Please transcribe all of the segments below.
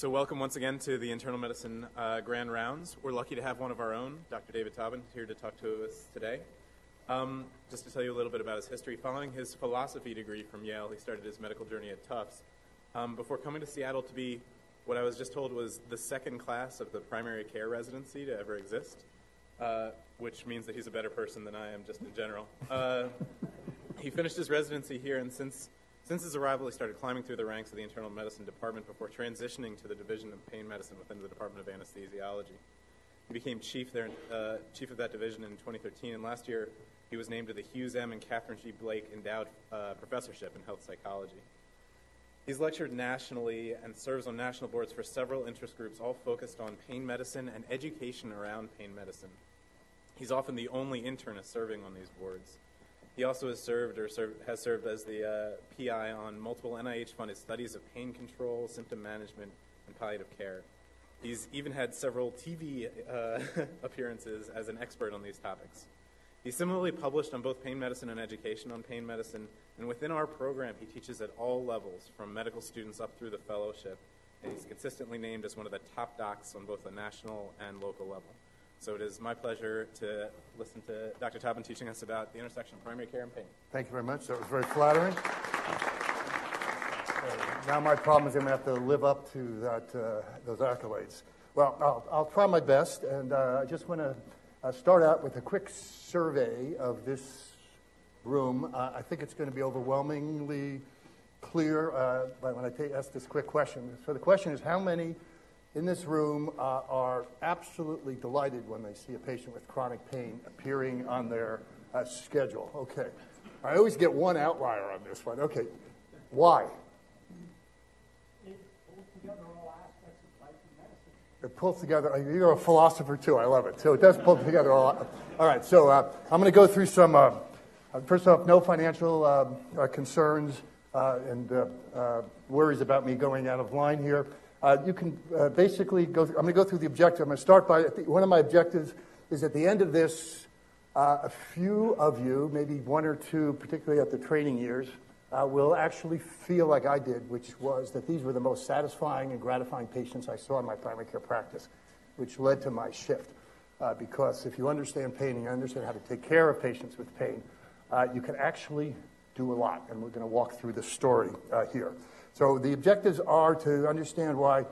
So welcome once again to the Internal Medicine uh, Grand Rounds. We're lucky to have one of our own, Dr. David Tauben, here to talk to us today. Um, just to tell you a little bit about his history, following his philosophy degree from Yale, he started his medical journey at Tufts. Um, before coming to Seattle to be what I was just told was the second class of the primary care residency to ever exist, uh, which means that he's a better person than I am just in general. Uh, he finished his residency here, and since since his arrival, he started climbing through the ranks of the internal medicine department before transitioning to the division of pain medicine within the Department of Anesthesiology. He became chief there, uh, chief of that division in 2013, and last year he was named to the Hughes M. and Catherine G. Blake Endowed uh, Professorship in Health Psychology. He's lectured nationally and serves on national boards for several interest groups, all focused on pain medicine and education around pain medicine. He's often the only internist serving on these boards. He also has served or has served as the uh, PI on multiple NIH-funded studies of pain control, symptom management, and palliative care. He's even had several TV uh, appearances as an expert on these topics. He's similarly published on both pain medicine and education on pain medicine, and within our program, he teaches at all levels, from medical students up through the fellowship, and he's consistently named as one of the top docs on both the national and local level. So it is my pleasure to listen to Dr. Tauben teaching us about the intersection of primary care and pain. Thank you very much. That was very flattering. Uh, now my problem is I'm going to have to live up to that, uh, those accolades. Well, I'll, I'll try my best, and uh, I just want to uh, start out with a quick survey of this room. Uh, I think it's going to be overwhelmingly clear uh, when I ask this quick question. So the question is, how many in this room uh, are absolutely delighted when they see a patient with chronic pain appearing on their uh, schedule. Okay. I always get one outlier on this one. Okay. Why? It pulls together. All aspects of life and medicine. It pulls together you're a philosopher too. I love it. So it does pull together all. All right. So uh, I'm going to go through some. Uh, uh, first off, no financial um, uh, concerns and worries about me going out of line here. Uh, you can uh, basically go through, I'm going to go through the objective. I'm going to start by one of my objectives is at the end of this, uh, a few of you, maybe one or two, particularly at the training years, uh, will actually feel like I did, which was that these were the most satisfying and gratifying patients I saw in my primary care practice, which led to my shift. Uh, because if you understand pain and you understand how to take care of patients with pain, uh, you can actually do a lot. And we're going to walk through the story here. So the objectives are to understand why,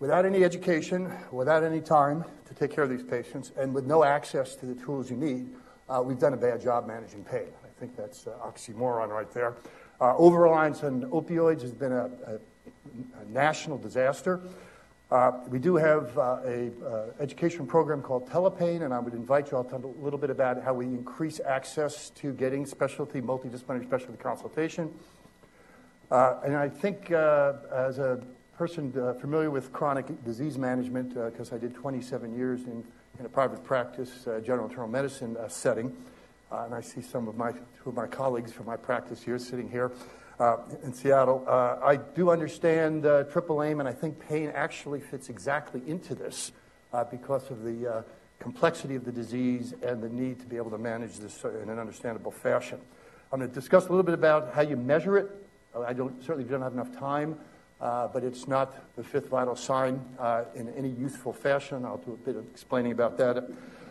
without any education, without any time to take care of these patients, and with no access to the tools you need, uh, we've done a bad job managing pain. I think that's uh, oxymoron right there. Uh, over reliance on opioids has been a, a, a national disaster. Uh, we do have uh, a uh, education program called Telepain, and I would invite you all to talk a little bit about how we increase access to getting specialty, multidisciplinary specialty consultation. Uh, and I think uh, as a person uh, familiar with chronic disease management, because uh, I did 27 years in, in a private practice, uh, general internal medicine uh, setting, and I see some of my, two of my colleagues from my practice here sitting here in Seattle. I do understand triple aim, and I think pain actually fits exactly into this because of the complexity of the disease and the need to be able to manage this in an understandable fashion. I'm going to discuss a little bit about how you measure it, I don't, certainly don't have enough time, uh, but it's not the fifth vital sign uh, in any useful fashion. I'll do a bit of explaining about that.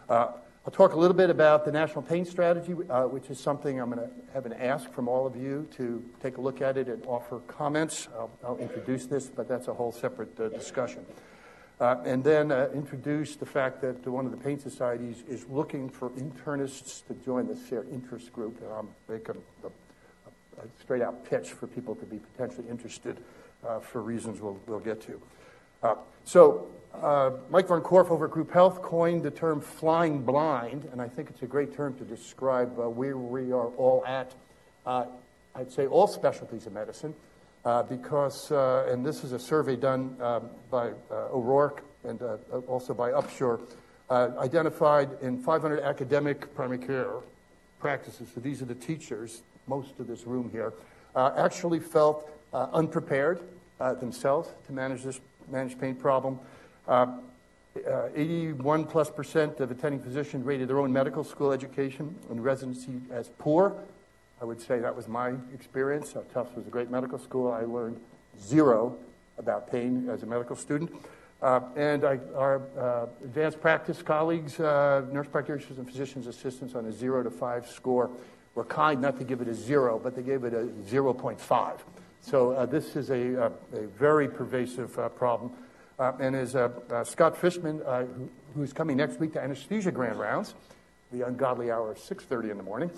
Uh, I'll talk a little bit about the National Pain Strategy, uh, which is something I'm going to have an ask from all of you to take a look at it and offer comments. I'll, I'll introduce this, but that's a whole separate uh, discussion. Uh, and then introduce the fact that one of the pain societies is looking for internists to join the shared interest group. And I'm making the a straight out pitch for people to be potentially interested uh, for reasons we'll, we'll get to. Uh, so, uh, Mike Von Korff over at Group Health coined the term flying blind, and I think it's a great term to describe uh, where we are all at. Uh, I'd say all specialties of medicine, uh, because, and this is a survey done um, by O'Rourke and also by Upshur, identified in 500 academic primary care practices. So these are the teachers most of this room here, uh, actually felt uh, unprepared uh, themselves to manage this managed pain problem. Uh, uh, 81 plus percent of attending physicians rated their own medical school education and residency as poor. I would say that was my experience. Tufts was a great medical school. I learned zero about pain as a medical student. Uh, and I, our uh, advanced practice colleagues, uh, nurse practitioners and physician's assistants on a zero to five score were kind not to give it a zero, but they gave it a 0.5. So uh, this is a, uh, a very pervasive uh, problem. Uh, and as uh, uh, Scott Fishman, who, who's coming next week to anesthesia grand rounds, the ungodly hour of 6.30 in the morning,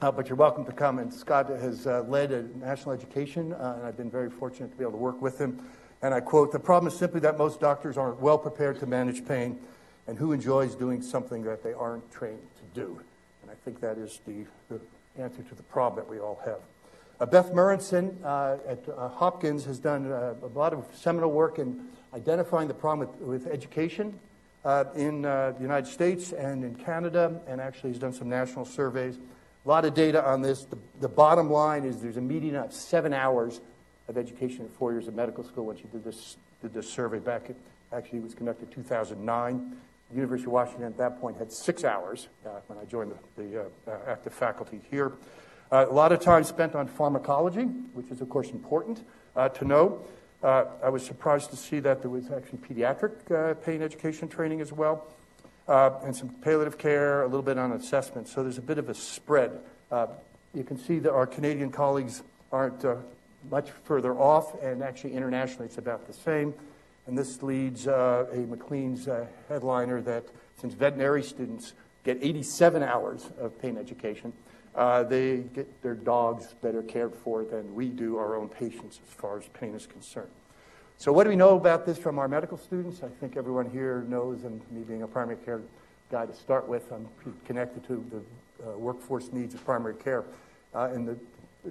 but you're welcome to come. And Scott has led a national education, and I've been very fortunate to be able to work with him. And I quote, the problem is simply that most doctors aren't well prepared to manage pain, and who enjoys doing something that they aren't trained to do? And I think that is the, the answer to the problem that we all have. Uh, Beth Murinson uh, at uh, Hopkins has done uh, a lot of seminal work in identifying the problem with, with education uh, in uh, the United States and in Canada, and actually has done some national surveys. A lot of data on this. The, the bottom line is there's a median of seven hours of education in four years of medical school when she did this, did this survey back, at, actually it was conducted in 2009. University of Washington at that point had six hours uh, when I joined the, the uh, uh active faculty here. Uh, a lot of time spent on pharmacology, which is, of course, important uh, to know. I was surprised to see that there was actually pediatric pain education training as well, and some palliative care, a little bit on assessment. So there's a bit of a spread. you can see that our Canadian colleagues aren't much further off, and actually internationally it's about the same. And this leads uh, a Maclean's uh, headliner that since veterinary students get 87 hours of pain education, uh, they get their dogs better cared for than we do our own patients as far as pain is concerned. So, what do we know about this from our medical students? I think everyone here knows, and me being a primary care guy to start with, I'm connected to the uh, workforce needs of primary care. Uh, in the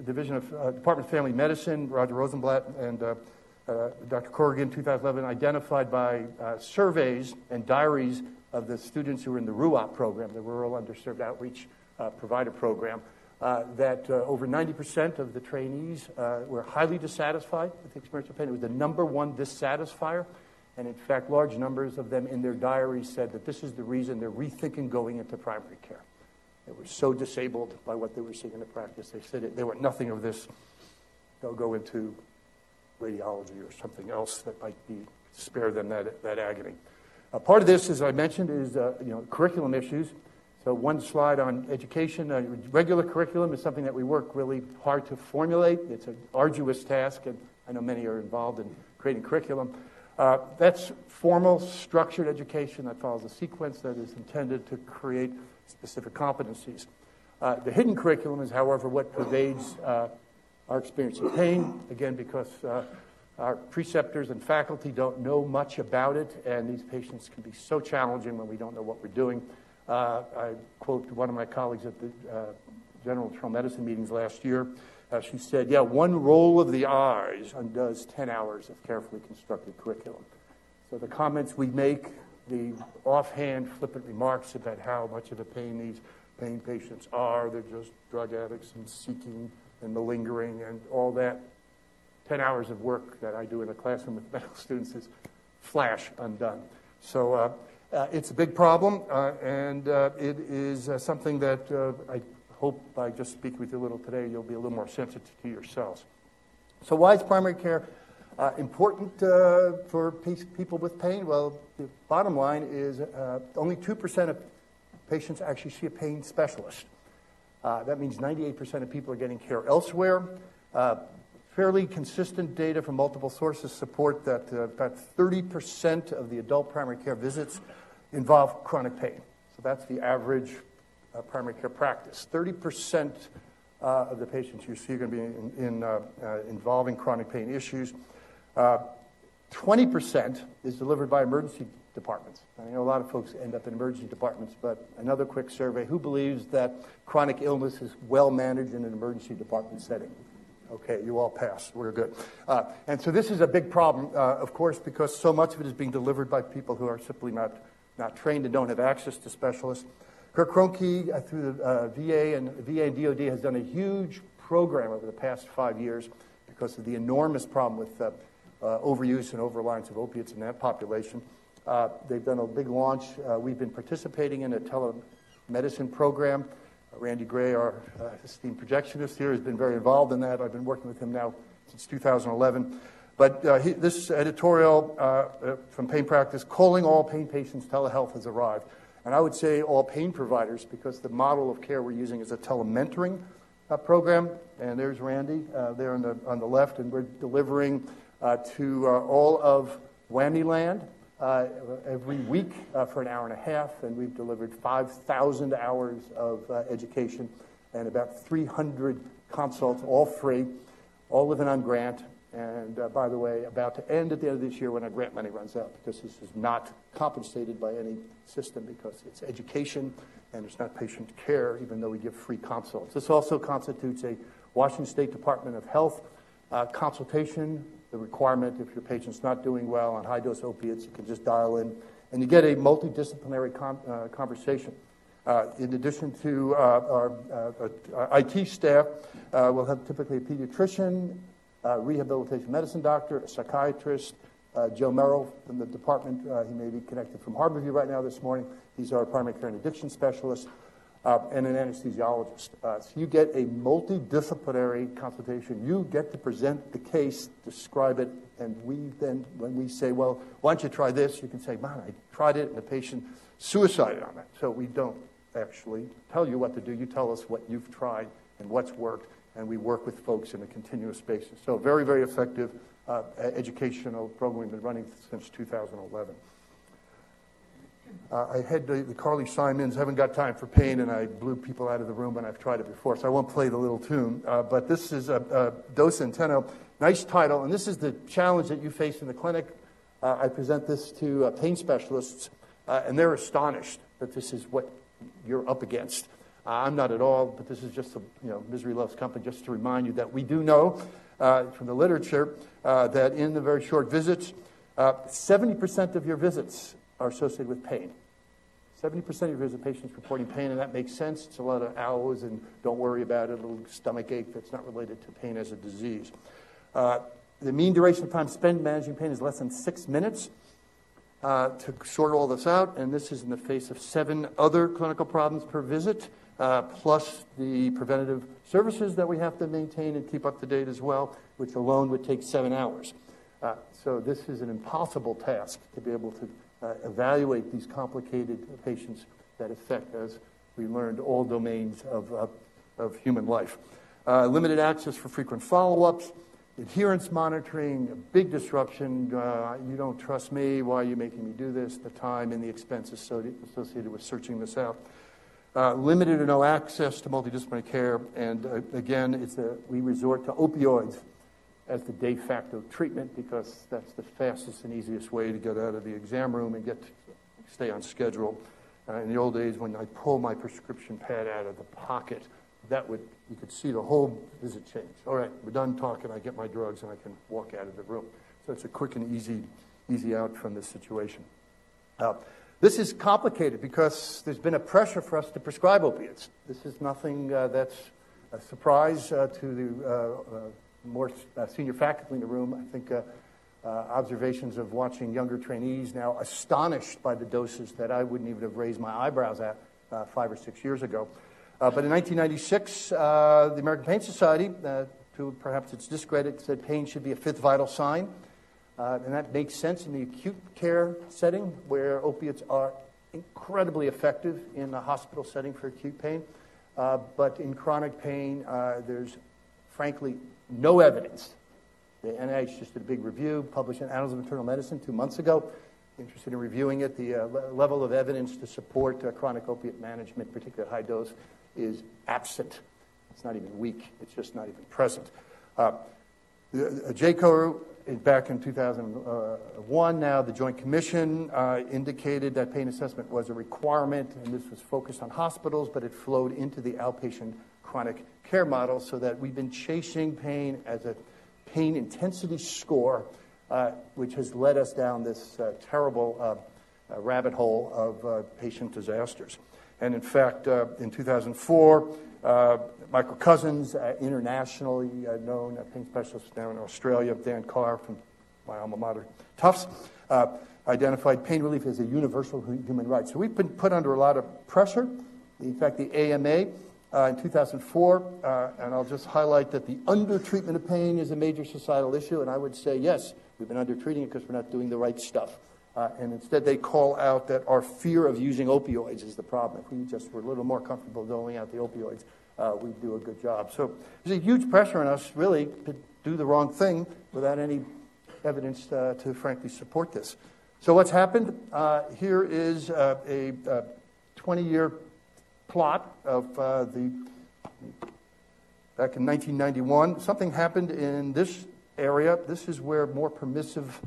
Division of uh, Department of Family Medicine, Roger Rosenblatt and uh, uh, Dr. Corrigan, 2011, identified by uh, surveys and diaries of the students who were in the RUOP program, the Rural Underserved Outreach uh, Provider Program, uh, that over 90% of the trainees were highly dissatisfied with the experience of pain. It was the number one dissatisfier. And in fact, large numbers of them in their diaries said that this is the reason they're rethinking going into primary care. They were so disabled by what they were seeing in the practice. They said it, they were nothing of this. They'll go into radiology or something else that might be spare them that, that agony. Uh, part of this, as I mentioned, is uh, you know curriculum issues. So one slide on education. Uh, regular curriculum is something that we work really hard to formulate. It's an arduous task, and I know many are involved in creating curriculum. Uh, that's formal, structured education that follows a sequence that is intended to create specific competencies. Uh, the hidden curriculum is, however, what pervades our experience of pain, again, because uh, our preceptors and faculty don't know much about it, and these patients can be so challenging when we don't know what we're doing. Uh, I quote one of my colleagues at the uh, general internal medicine meetings last year. Uh, she said, Yeah, one roll of the eyes undoes 10 hours of carefully constructed curriculum. So the comments we make the offhand, flippant remarks about how much of a pain these pain patients are. They're just drug addicts and seeking and malingering and all that. 10 hours of work that I do in a classroom with medical students is flash undone. So uh, uh, it's a big problem, uh, and uh, it is uh, something that uh, I hope by just speaking with you a little today, you'll be a little more sensitive to yourselves. So, why is primary care important for people with pain? Well, the bottom line is only 2% of patients actually see a pain specialist. Uh, that means 98% of people are getting care elsewhere. Uh, fairly consistent data from multiple sources support that uh, about 30% of the adult primary care visits involve chronic pain. So that's the average primary care practice. 30% of the patients you see are going to be in, in, involving chronic pain issues. Uh, 20% is delivered by emergency departments. I know a lot of folks end up in emergency departments, but another quick survey who believes that chronic illness is well managed in an emergency department setting? Okay, you all passed. We're good. Uh, and so this is a big problem, uh, of course, because so much of it is being delivered by people who are simply not, not trained and don't have access to specialists. Kirk Kroenke, uh, through the uh, VA and VA and DoD, has done a huge program over the past five years because of the enormous problem with uh, uh, overuse and overreliance of opiates in that population. Uh, they've done a big launch. Uh, we've been participating in a telemedicine program. Randy Gray, our esteemed projectionist here, has been very involved in that. I've been working with him now since 2011. But uh, he, this editorial uh, uh, from Pain Practice, calling all pain patients telehealth, has arrived. And I would say all pain providers, because the model of care we're using is a telementoring uh, program. And there's Randy uh, there on the, on the left, and we're delivering uh, to all of WWAMI Land every week for an hour and a half. And we've delivered 5,000 hours of education and about 300 consults, all free, all living on grant. And uh, by the way, about to end at the end of this year when our grant money runs out, because this is not compensated by any system because it's education and it's not patient care, even though we give free consults. This also constitutes a Washington State Department of Health uh, consultation. The requirement, if your patient's not doing well on high dose opiates, you can just dial in and you get a multidisciplinary com- uh, conversation. Uh, in addition to uh, our, our, uh, IT staff, uh, we'll have typically a pediatrician, uh, rehabilitation medicine doctor, a psychiatrist, Joe Merrill from the department. He may be connected from Harborview right now this morning. He's our primary care and addiction specialist, uh, and an anesthesiologist. Uh, so you get a multidisciplinary consultation. You get to present the case, describe it, and we then, when we say, well, why don't you try this, you can say, man, I tried it, and the patient suicided on it. So we don't actually tell you what to do. You tell us what you've tried and what's worked and we work with folks in a continuous basis. So, very, very effective uh, educational program we've been running since 2011. Uh, I had the, the, Carly Simon's, haven't got time for pain, and I blew people out of the room, and I've tried it before, so I won't play the little tune. Uh, but this is a, a Dos Centeno, nice title, and this is the challenge that you face in the clinic. Uh, I present this to uh, pain specialists, uh, and they're astonished that this is what you're up against. Uh, I'm not at all, but this is just a, you know, misery loves company, just to remind you that we do know from the literature that in the very short visits, 70% of your visits are associated with pain. 70% of your patients reporting pain, and that makes sense. It's a lot of hours, and don't worry about it, a little stomach ache that's not related to pain as a disease. Uh, the mean duration of time spent managing pain is less than six minutes. Uh, to sort all this out, and this is in the face of seven other clinical problems per visit uh, plus the preventative services that we have to maintain and keep up to date as well, which alone would take seven hours. Uh, so this is an impossible task to be able to uh, evaluate these complicated patients that affect, as we learned, all domains of, uh, of human life. Uh, limited access for frequent follow-ups, adherence monitoring, a big disruption. Uh, you don't trust me. Why are you making me do this? The time and the expense associated with searching this out. Uh, limited or no access to multidisciplinary care, and uh, again, it's a, we resort to opioids as the de facto treatment because that's the fastest and easiest way to get out of the exam room and get stay on schedule. Uh, in the old days, when I pull my prescription pad out of the pocket, that would you could see the whole visit change. All right, we're done talking. I get my drugs and I can walk out of the room. So it's a quick and easy, easy out from this situation. Uh, this is complicated because there's been a pressure for us to prescribe opiates. This is nothing uh, that's a surprise uh, to the uh, uh more uh, senior faculty in the room. I think uh, observations of watching younger trainees now astonished by the doses that I wouldn't even have raised my eyebrows at five or six years ago. but in 1996, the American Pain Society, to perhaps its discredit, said pain should be a fifth vital sign. Uh, and that makes sense in the acute care setting where opiates are incredibly effective in the hospital setting for acute pain. Uh, but in chronic pain, uh, there's frankly no evidence. The NIH just did a big review, published in Annals of Internal Medicine two months ago. Interested in reviewing it. The uh, le- level of evidence to support uh, chronic opiate management, particularly high dose, is absent. It's not even weak, it's just not even present. Uh, JCAHO back in 2001 now, the Joint Commission uh, indicated that pain assessment was a requirement, and this was focused on hospitals, but it flowed into the outpatient chronic care model so that we've been chasing pain as a pain intensity score, uh, which has led us down this uh, terrible uh, uh, rabbit hole of uh, patient disasters. And in fact, in 2004, uh, Michael Cousins, uh, internationally uh, known pain specialist now in Australia, Dan Carr from my alma mater, Tufts, uh, identified pain relief as a universal human right. So we've been put under a lot of pressure. In fact, the AMA uh, in 2004, uh, and I'll just highlight that the undertreatment of pain is a major societal issue, and I would say yes, we've been undertreating it because we're not doing the right stuff. Uh, and instead, they call out that our fear of using opioids is the problem. If we just were a little more comfortable doling out the opioids, uh, we'd do a good job. So there's a huge pressure on us, really, to do the wrong thing without any evidence uh, to frankly support this. So what's happened? Uh, here is a 20-year plot of uh, the back in 1991. Something happened in this area. This is where more permissive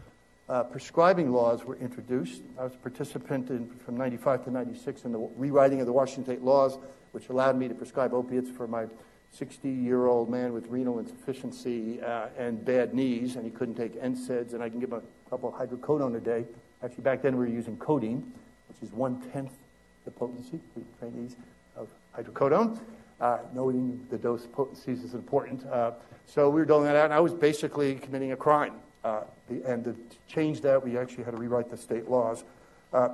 uh, prescribing laws were introduced. I was a participant in, from 95 to 96 in the rewriting of the Washington State laws, which allowed me to prescribe opiates for my 60 year old man with renal insufficiency uh, and bad knees, and he couldn't take NSAIDs, and I can give him a couple of hydrocodone a day. Actually, back then we were using codeine, which is one tenth the potency for trainees hydrocodone. Uh, noting the dose potencies is important. Uh, so we were doling that out, and I was basically committing a crime. Uh, and to change that, we actually had to rewrite the state laws. Uh,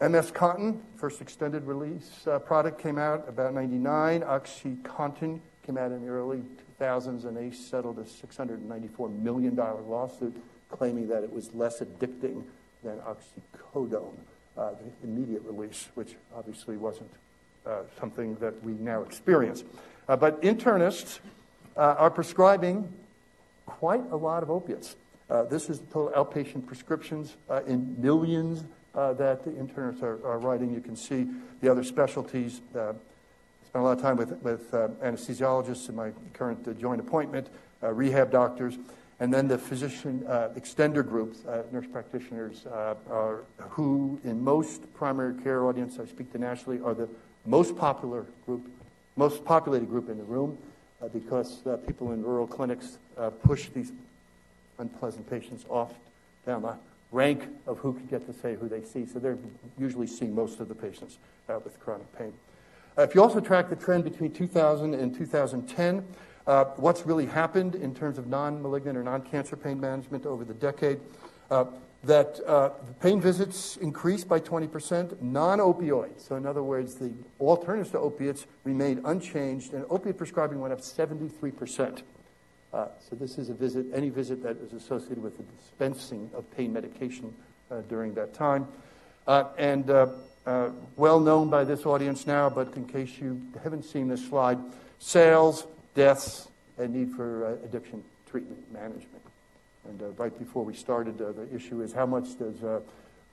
MS Contin, first extended release uh, product, came out about 99. OxyContin came out in the early 2000s, and they settled a $694 million lawsuit claiming that it was less addicting than oxycodone, uh, the immediate release, which obviously wasn't something that we now experience. Uh, but internists uh, are prescribing quite a lot of opiates. Uh, this is total outpatient prescriptions uh, in millions that the internists are, are, writing. You can see the other specialties. spent a lot of time with, with anesthesiologists in my current joint appointment, rehab doctors. And then the physician uh, extender groups, uh, nurse practitioners, uh, are, who in most primary care audience I speak to nationally are the most popular group, most populated group in the room uh, because uh, people in rural clinics uh, push these unpleasant patients off down the rank of who can get to say who they see. So they're usually seeing most of the patients with chronic pain. if you also track the trend between 2000 and 2010, uh, what's really happened in terms of non malignant or non cancer pain management over the decade. Uh, that uh, pain visits increased by 20%, non opioids. So, in other words, the alternatives to opiates remained unchanged, and opiate prescribing went up 73%. Uh, so, this is a visit, any visit that is associated with the dispensing of pain medication uh, during that time. Uh, and well known by this audience now, but in case you haven't seen this slide, sales, deaths, and need for uh, addiction treatment management. And uh, right before we started, uh, the issue is how much does uh,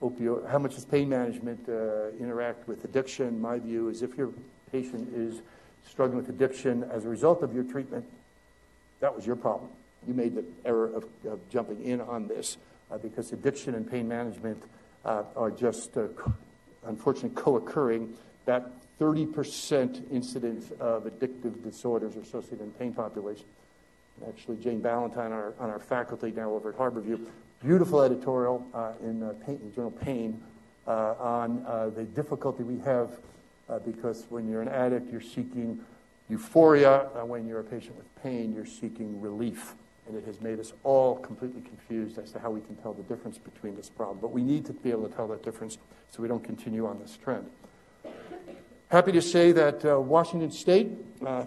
opioid, how much does pain management uh, interact with addiction? My view is if your patient is struggling with addiction as a result of your treatment, that was your problem. You made the error of, of jumping in on this uh, because addiction and pain management are just unfortunately co-occurring. That 30% incidence of addictive disorders are associated in pain population. Actually, Jane Ballantyne, our, on our faculty now over at Harborview, beautiful editorial uh, in, uh, pain, in journal Pain uh, on the difficulty we have because when you're an addict, you're seeking euphoria. When you're a patient with pain, you're seeking relief. And it has made us all completely confused as to how we can tell the difference between this problem. But we need to be able to tell that difference so we don't continue on this trend. Happy to say that uh, Washington State, uh,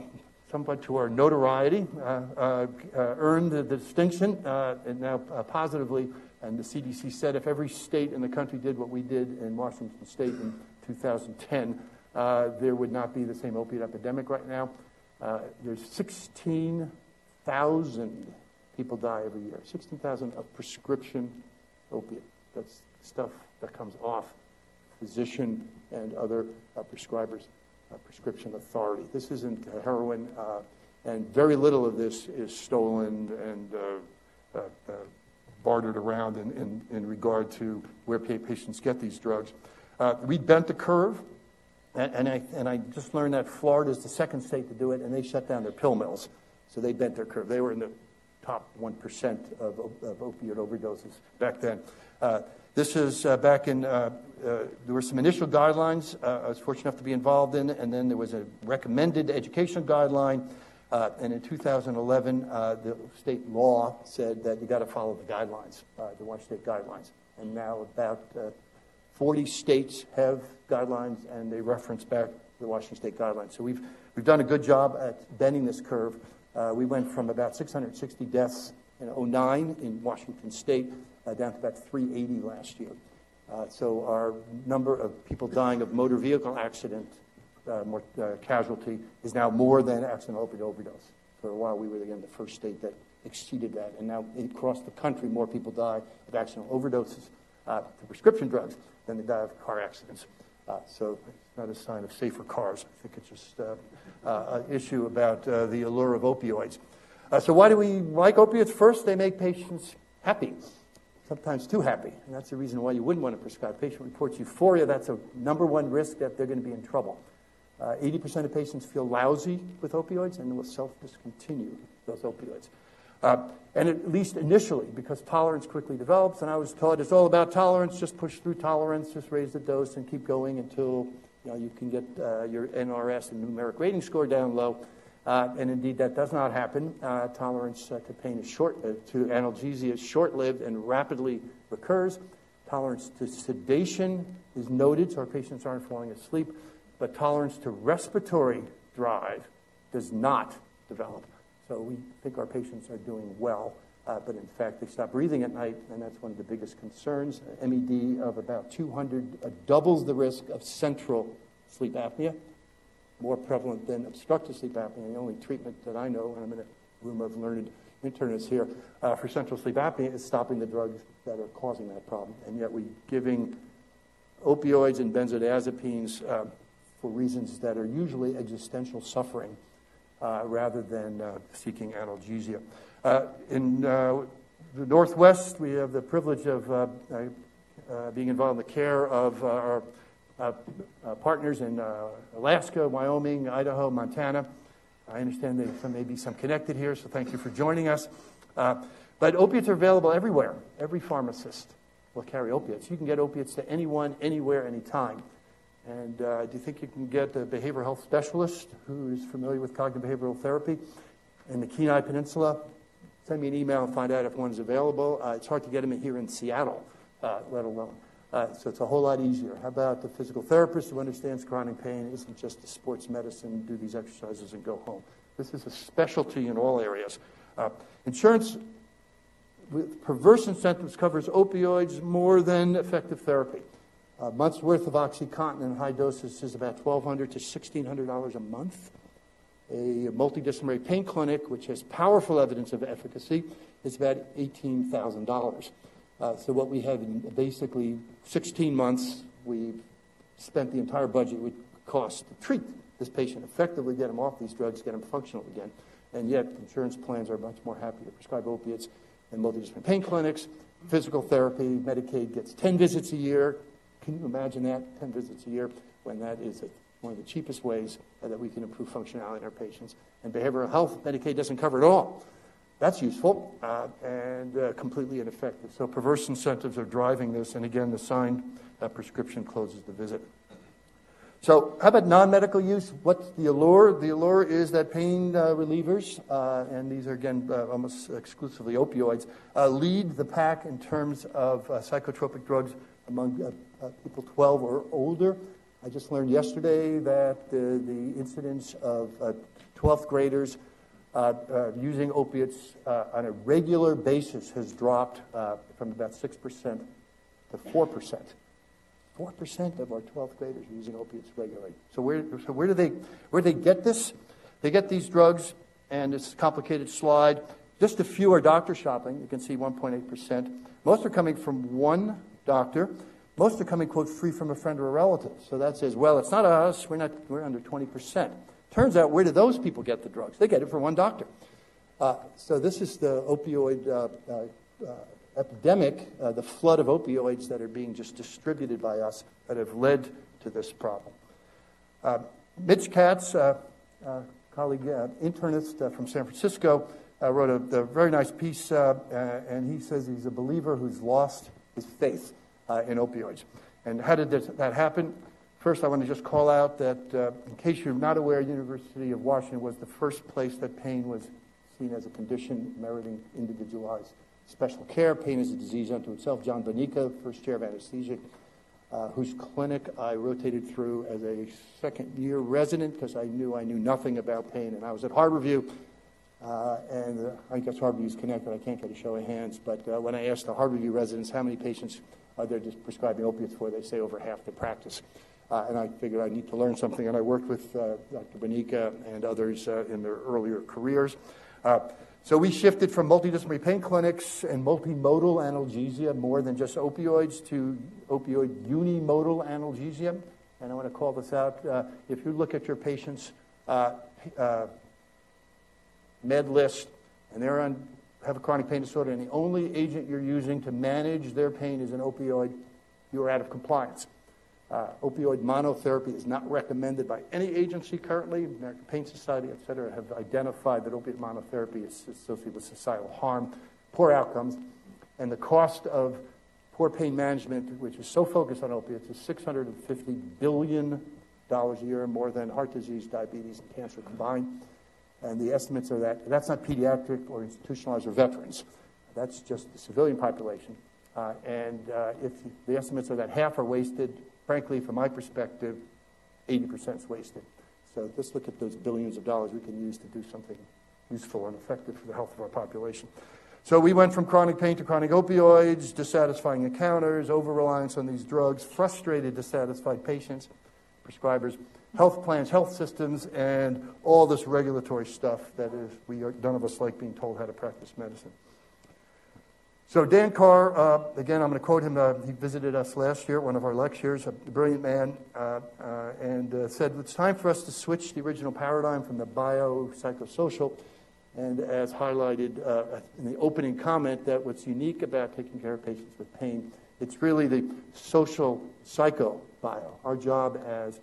somewhat to our notoriety, uh, uh, uh earned the, distinction, and now positively. And the CDC said if every state in the country did what we did in Washington State in 2010, there would not be the same opiate epidemic right now. there's 16,000 people die every year. 16,000 of prescription opiate. That's stuff that comes off physician and other uh, prescribers' prescription authority. This isn't heroin, uh, and very little of this is stolen and uh, uh, bartered around in, in, in, regard to where patients get these drugs. we bent the curve. And, and, I, and I just learned that Florida is the second state to do it, and they shut down their pill mills. So they bent their curve. They were in the top 1% of, of opioid overdoses back then. Uh, this is uh, back in, uh, uh, there were some initial guidelines uh, I was fortunate enough to be involved in, and then there was a recommended educational guideline. Uh, and in 2011, uh, the state law said that you got to follow the guidelines, the Washington State guidelines. And now about 40 states have guidelines, and they reference back the Washington State guidelines. So we've we've done a good job at bending this curve. Uh, we went from about 660 deaths in 09 in Washington State uh, down to about 380 last year. Uh, so our number of people dying of motor vehicle accident uh, more, uh, casualty is now more than accidental opioid overdose. For a while, we were again the first state that exceeded that, and now across the country, more people die of accidental overdoses uh, to prescription drugs than they die of car accidents. Uh, so it's not a sign of safer cars. I think it's just uh, uh, an issue about the allure of opioids. so why do we like opiates? First, they make patients happy sometimes too happy. And that's the reason why you wouldn't want to prescribe. Patient reports euphoria. That's a number one risk that they're going to be in trouble. Uh, 80% of patients feel lousy with opioids and will self discontinue those opioids. Uh, and at least initially, because tolerance quickly develops, and I was taught it's all about tolerance, just push through tolerance, just raise the dose and keep going until you, know, you can get uh, your NRS and numeric rating score down low. Uh, and indeed, that does not happen. Uh, tolerance uh, to pain is short, to analgesia is short lived and rapidly recurs. Tolerance to sedation is noted, so our patients aren't falling asleep. But tolerance to respiratory drive does not develop. So we think our patients are doing well, uh, but in fact, they stop breathing at night, and that's one of the biggest concerns. MED of about 200 uh, doubles the risk of central sleep apnea, more prevalent than obstructive sleep apnea. The only treatment that I know, and I'm in a room of learned internists here, uh, for central sleep apnea is stopping the drugs that are causing that problem. And yet we're giving opioids and benzodiazepines uh, for reasons that are usually existential suffering uh, rather than uh, seeking analgesia. Uh, in the Northwest, we have the privilege of being involved in the care of our partners in Alaska, Wyoming, Idaho, Montana. I understand there may be some connected here, so thank you for joining us. Uh, but opiates are available everywhere. Every pharmacist will carry opiates. You can get opiates to anyone, anywhere, anytime. And uh, do you think you can get a behavioral health specialist who is familiar with cognitive behavioral therapy in the Kenai Peninsula? Send me an email and find out if one's available. Uh, it's hard to get them here in Seattle, uh, let alone. Uh, so it's a whole lot easier. How about the physical therapist who understands chronic pain? isn't just a sports medicine, do these exercises and go home. This is a specialty in all areas. Uh, insurance with perverse incentives covers opioids more than effective therapy. A month's worth of OxyContin in high doses is about $1,200 to $1,600 a month. A multidisciplinary pain clinic, which has powerful evidence of efficacy, is about $18,000. Uh, so what we have in basically 16 months, we've spent the entire budget it would cost to treat this patient effectively, get him off these drugs, get him functional again. And yet, insurance plans are much more happy to prescribe opiates in multidisciplinary pain clinics. Physical therapy, Medicaid gets 10 visits a year, can you imagine that? 10 visits a year when that is a, one of the cheapest ways that we can improve functionality in our patients. And behavioral health, Medicaid doesn't cover it all. That's useful uh, and uh, completely ineffective. So perverse incentives are driving this. And again, the signed uh, prescription closes the visit. So, how about non medical use? What's the allure? The allure is that pain uh, relievers, uh, and these are again uh, almost exclusively opioids, uh, lead the pack in terms of uh, psychotropic drugs among uh, people 12 or older. I just learned yesterday that the incidence of 12th graders Uh, uh, using opiates uh, on a regular basis has dropped from about 6% to 4%. 4% of our 12th graders are using opiates regularly. So where, so where do they where do they get this? They get these drugs, and it's a complicated slide. Just a few are doctor shopping. You can see 1.8%. Most are coming from one doctor. Most are coming, quote, free from a friend or a relative. So that says, well, it's not us. We're, not, we're under 20%. Turns out, where do those people get the drugs? They get it from one doctor. Uh, so this is the opioid uh, uh, uh epidemic, uh, the flood of opioids that are being just distributed by us that have led to this problem. Uh, Mitch Katz, colleague, internist from San Francisco, wrote a, a, very nice piece, and he says he's a believer who's lost his faith in opioids. And how did this, that happen? First, I want to just call out that, in case you're not aware, University of Washington was the first place that pain was seen as a condition meriting individualized special care. Pain is a disease unto itself. John Bonica, first chair of anesthesia, uh, whose clinic I rotated through as a second year resident because I knew I knew nothing about pain. And I was at Harborview, uh, and uh, I guess Harborview's connected. I can't get a show of hands, but uh, when I asked the Harborview residents how many patients are they just prescribing opiates for, they say over half the practice. Uh, and I figured I need to learn something, and I worked with uh, Dr. Bonica and others uh, in their earlier careers. Uh, so we shifted from multidisciplinary pain clinics and multimodal analgesia, more than just opioids, to opioid unimodal analgesia. And I want to call this out. Uh, if you look at your patient's uh, med list, and they're on have a chronic pain disorder, and the only agent you're using to manage their pain is an opioid, you are out of compliance. Uh, opioid monotherapy is not recommended by any agency currently. American Pain Society, et cetera, have identified that opioid monotherapy is associated with societal harm, poor outcomes, and the cost of poor pain management, which is so focused on opiates, is $650 billion a year, more than heart disease, diabetes, and cancer combined. And the estimates are that that's not pediatric or institutionalized or veterans. That's just the civilian population. Uh, and uh, if the estimates are that half are wasted, frankly, from my perspective, 80% is wasted. So let's look at those billions of dollars we can use to do something useful and effective for the health of our population. So we went from chronic pain to chronic opioids, dissatisfying encounters, over reliance on these drugs, frustrated, dissatisfied patients, prescribers health plans, health systems, and all this regulatory stuff that is, we are, none of us like being told how to practice medicine. So Dan Carr, uh, again, I'm going to quote him. Uh, he visited us last year at one of our lectures, a brilliant man, uh, uh and uh, said, it's time for us to switch the original paradigm from the biopsychosocial, and as highlighted uh, in the opening comment, that what's unique about taking care of patients with pain, it's really the social psycho bio. Our job as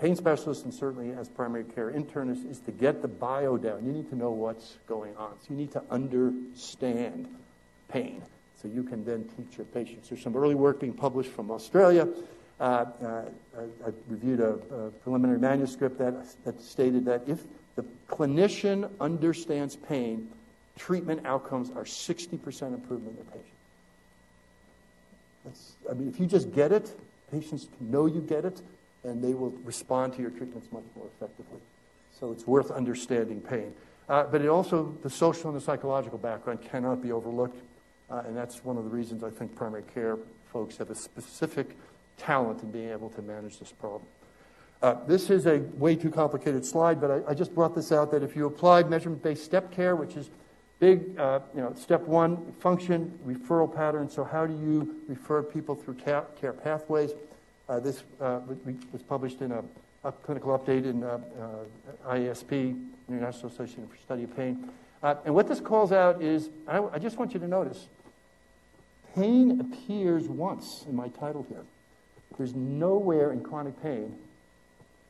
pain specialists and certainly as primary care internists is to get the bio down. You need to know what's going on. So you need to understand pain so you can then teach your patients. There's some early work being published from Australia. Uh, uh, I, I, reviewed a, a, preliminary manuscript that, that stated that if the clinician understands pain, treatment outcomes are 60% improvement in the patient. That's, I mean, if you just get it, patients know you get it, and they will respond to your treatments much more effectively. So it's worth understanding pain. Uh, but it also, the social and the psychological background cannot be overlooked. Uh, and that's one of the reasons I think primary care folks have a specific talent in being able to manage this problem. Uh, this is a way too complicated slide, but I, I just brought this out that if you applied measurement based step care, which is big, uh, you know, step one, function, referral pattern. So, how do you refer people through care pathways? Uh, this uh, was published in a, a clinical update in uh, uh IASP, International Association for Study of Pain. Uh, and what this calls out is I, I just want you to notice pain appears once in my title here. There's nowhere in chronic pain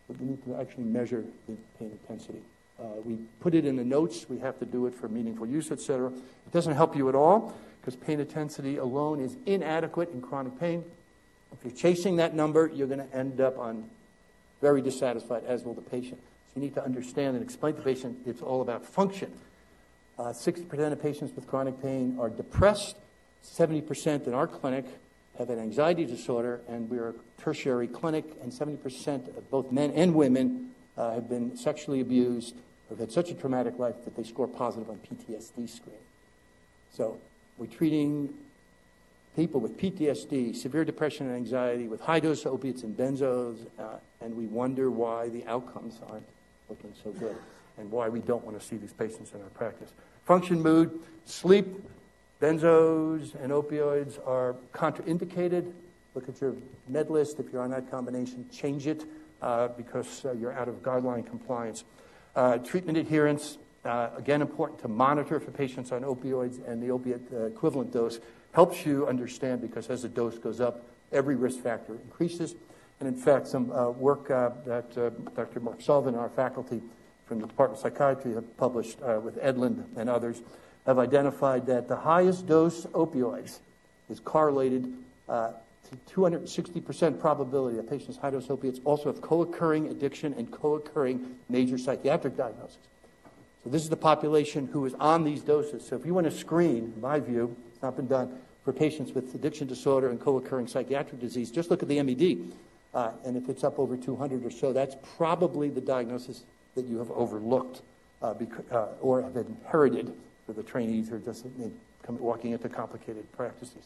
that you need to actually measure the pain intensity. Uh, we put it in the notes. We have to do it for meaningful use, etc. It doesn't help you at all because pain intensity alone is inadequate in chronic pain. If you're chasing that number, you're going to end up on very dissatisfied, as will the patient. So you need to understand and explain to the patient it's all about function. Uh, 60% of patients with chronic pain are depressed. 70% in our clinic have an anxiety disorder, and we're a tertiary clinic, and 70% of both men and women uh, have been sexually abused or have had such a traumatic life that they score positive on PTSD screening. So we're treating people with PTSD, severe depression and anxiety, with high dose opiates and benzos, uh, and we wonder why the outcomes aren't looking so good and why we don't want to see these patients in our practice. Function, mood, sleep, benzos, and opioids are contraindicated. Look at your med list. If you're on that combination, change it uh, because uh, you're out of guideline compliance. Uh, treatment adherence, uh, again, important to monitor for patients on opioids and the opiate uh, equivalent dose helps you understand because as the dose goes up, every risk factor increases. And in fact, some uh, work that Dr. Mark Sullivan our faculty from the Department of Psychiatry have published with Edlund and others have identified that the highest dose opioids is correlated uh, to 260% probability that patients high dose opiates also have co occurring addiction and co occurring major psychiatric diagnoses. So, this is the population who is on these doses. So, if you want to screen, in my view, it's not been done, for patients with addiction disorder and co-occurring psychiatric disease. Just look at the MED. Uh, and if it's up over 200 or so, that's probably the diagnosis that you have overlooked uh, uh, or have inherited for the trainees who are just walking into complicated practices.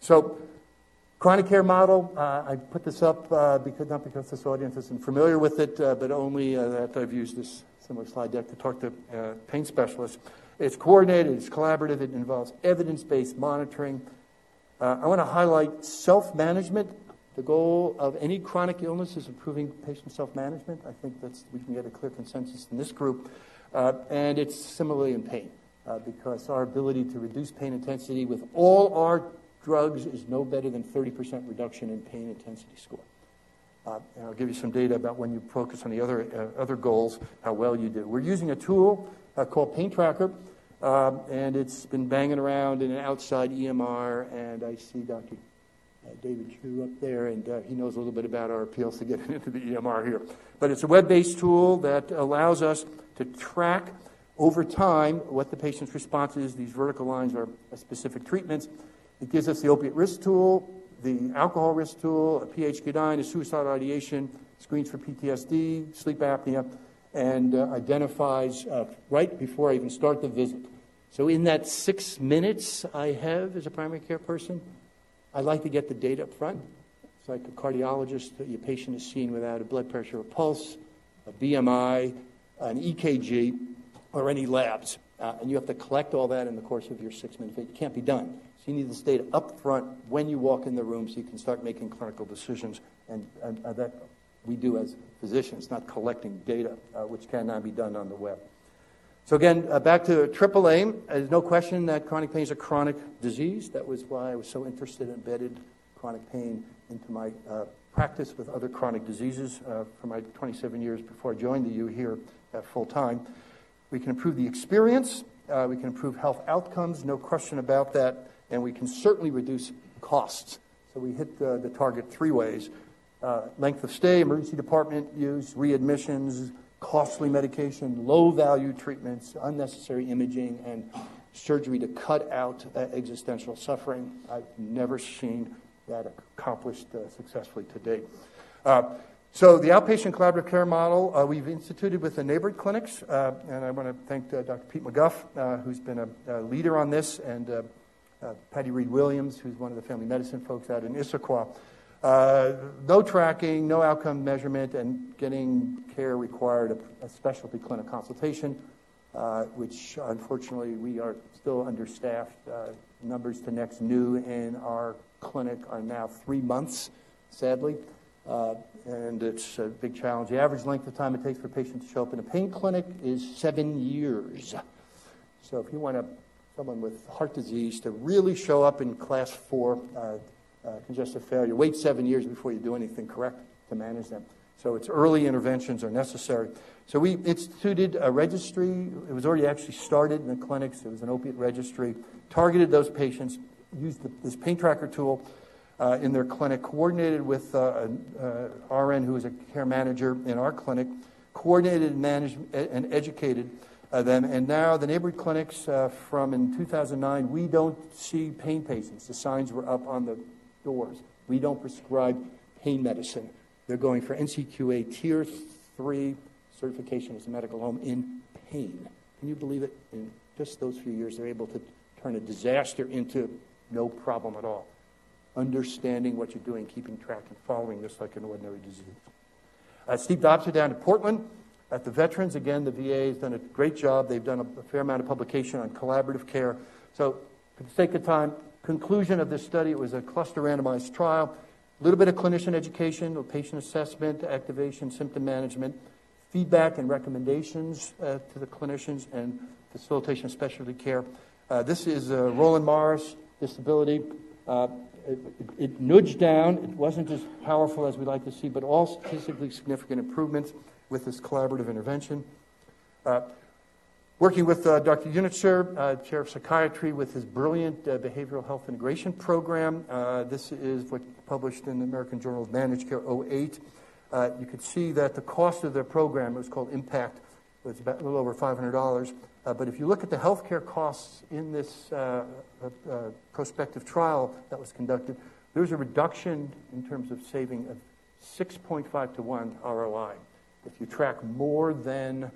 So, chronic care model, uh, I put this up uh, because not because this audience isn't familiar with it, uh, but only that I've used this similar slide deck to talk to pain specialists. It's coordinated, it's collaborative, it involves evidence based monitoring. Uh, I want to highlight self management. The goal of any chronic illness is improving patient self management. I think that's, we can get a clear consensus in this group. Uh, and it's similarly in pain, uh, because our ability to reduce pain intensity with all our drugs is no better than 30% reduction in pain intensity score. Uh, and I'll give you some data about when you focus on the other, uh, other goals, how well you do. We're using a tool uh, called Pain Tracker, um, and it's been banging around in an outside EMR, and I see Dr. Uh, David Chu up there, and uh, he knows a little bit about our appeals to get into the EMR here. But it's a web based tool that allows us to track over time what the patient's response is. These vertical lines are specific treatments. It gives us the opiate risk tool, the alcohol risk tool, a PHQ-9, a suicide ideation, screens for PTSD, sleep apnea, and uh, identifies uh, right before I even start the visit. So, in that six minutes I have as a primary care person, I like to get the data up front. It's like a cardiologist, your patient is seen without a blood pressure or pulse, a BMI, an EKG, or any labs. Uh, and you have to collect all that in the course of your six minute. It can't be done. So, you need this data up front when you walk in the room so you can start making clinical decisions. And, and uh, that we do as physicians, not collecting data, uh, which cannot be done on the web. So again, uh, back to triple aim. There's no question that chronic pain is a chronic disease. That was why I was so interested in embedded chronic pain into my uh, practice with other chronic diseases uh, for my 27 years before I joined the U here full time. We can improve the experience. Uh, we can improve health outcomes, no question about that. And we can certainly reduce costs. So we hit the target three ways uh, length of stay, emergency department use, readmissions, costly medication, low value treatments, unnecessary imaging, and surgery to cut out uh, existential suffering. I've never seen that accomplished uh, successfully to date. Uh, so, the outpatient collaborative care model uh, we've instituted with the neighborhood clinics, uh, and I want to thank Dr. Pete McGough, who's been a, a, leader on this, and Patty Reed Williams, who's one of the family medicine folks out in Issaquah. Uh, no tracking, no outcome measurement, and getting care required a, a specialty clinic consultation, uh, which unfortunately we are still understaffed. Uh, numbers to next new in our clinic are now three months, sadly, uh, and it's a big challenge. The average length of time it takes for patients to show up in a pain clinic is seven years. So if you want a, someone with heart disease to really show up in class four, uh, uh, congestive failure. Wait seven years before you do anything correct to manage them. So it's early interventions are necessary. So we instituted a registry. It was already actually started in the clinics. It was an opiate registry. Targeted those patients. Used the, this pain tracker tool uh, in their clinic. Coordinated with uh, an uh, RN who is a care manager in our clinic. Coordinated and managed and educated uh, them. And now the neighborhood clinics uh, from in 2009, we don't see pain patients. The signs were up on the doors. We don't prescribe pain medicine. They're going for NCQA Tier 3 certification as a medical home in pain. Can you believe it? In just those few years, they're able to turn a disaster into no problem at all. Understanding what you're doing, keeping track, and following this like an ordinary disease. Uh, Steve Dobscha down in Portland. At the Veterans, again, the VA has done a great job. They've done a, a fair amount of publication on collaborative care. So, for the sake of time, conclusion of this study, it was a cluster randomized trial. A little bit of clinician education, patient assessment, activation, symptom management, feedback and recommendations uh, to the clinicians, and facilitation of specialty care. Uh, this is uh, Roland Morris disability. Uh, it, it, nudged down. It wasn't as powerful as we'd like to see, but all statistically significant improvements with this collaborative intervention. Uh, Working with uh, Dr. Unützer, uh, Chair of Psychiatry, with his brilliant uh, behavioral health integration program. Uh, this is what published in the American Journal of Managed Care 08. Uh, you could see that the cost of their program, it was called Impact, was about a little over $500, Uh, but if you look at the healthcare costs in this uh, uh, uh, prospective trial that was conducted, there's a reduction in terms of saving of 6.5 to 1 ROI. If you track more than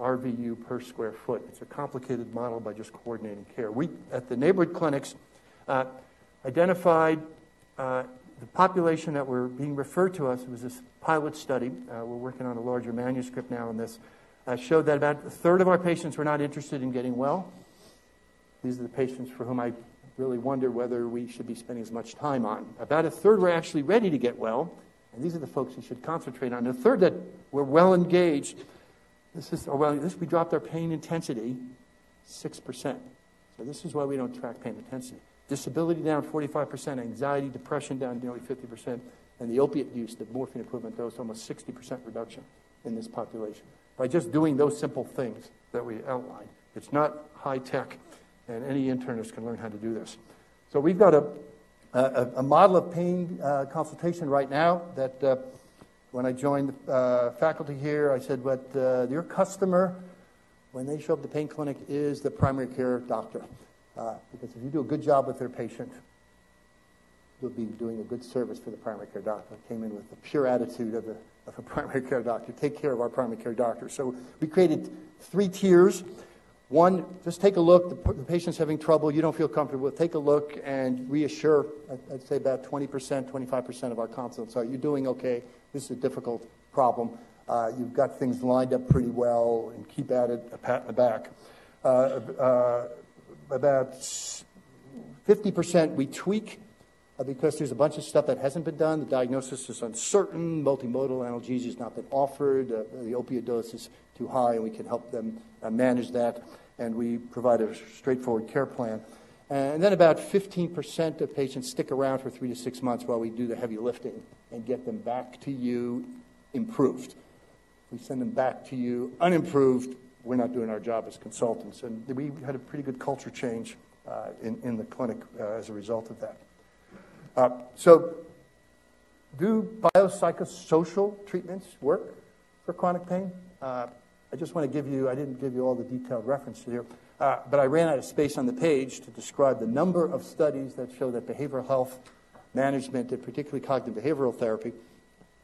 RVU per square foot, it's a complicated model by just coordinating care. We, at the neighborhood clinics, uh, identified uh, the population that were being referred to us. It was this pilot study. We're working on a larger manuscript now on this. Uh, showed that about a third of our patients were not interested in getting well. These are the patients for whom I really wonder whether we should be spending as much time on. About a third were actually ready to get well, and these are the folks you should concentrate on. A third that were well engaged. This is, or well, this we dropped our pain intensity six percent. So this is why we don't track pain intensity. Disability down 45%, anxiety, depression down nearly 50%, and the opiate use, the morphine equivalent dose, almost 60% reduction in this population by just doing those simple things that we outlined. It's not high tech, and any internist can learn how to do this. So we've got a, a, a model of pain uh, consultation right now that uh, when I joined uh, faculty here, I said, what uh, your customer, when they show up at the pain clinic, is the primary care doctor. Uh, because if you do a good job with their patient, you'll be doing a good service for the primary care doctor. I came in with the pure attitude of, the, of a primary care doctor. Take care of our primary care doctor. So we created three tiers. One, just take a look. The, patient's having trouble. You don't feel comfortable. Take a look and reassure. I'd, say about 20%, 25% of our consults are, you're doing okay. This is a difficult problem. Uh, you've got things lined up pretty well, and keep at it, a pat in the back. Uh, uh, about 50% we tweak because there's a bunch of stuff that hasn't been done. The diagnosis is uncertain. Multimodal analgesia has not been offered. Uh, the opioid dose is too high, and we can help them uh, manage that. And we provide a straightforward care plan. And then about 15% of patients stick around for three to six months while we do the heavy lifting and get them back to you improved. We send them back to you unimproved we're not doing our job as consultants. And we had a pretty good culture change uh, in, in the clinic uh, as a result of that. Uh, so, do biopsychosocial treatments work for chronic pain? Uh, I just want to give you, I didn't give you all the detailed references here, uh, but I ran out of space on the page to describe the number of studies that show that behavioral health management, and particularly cognitive behavioral therapy,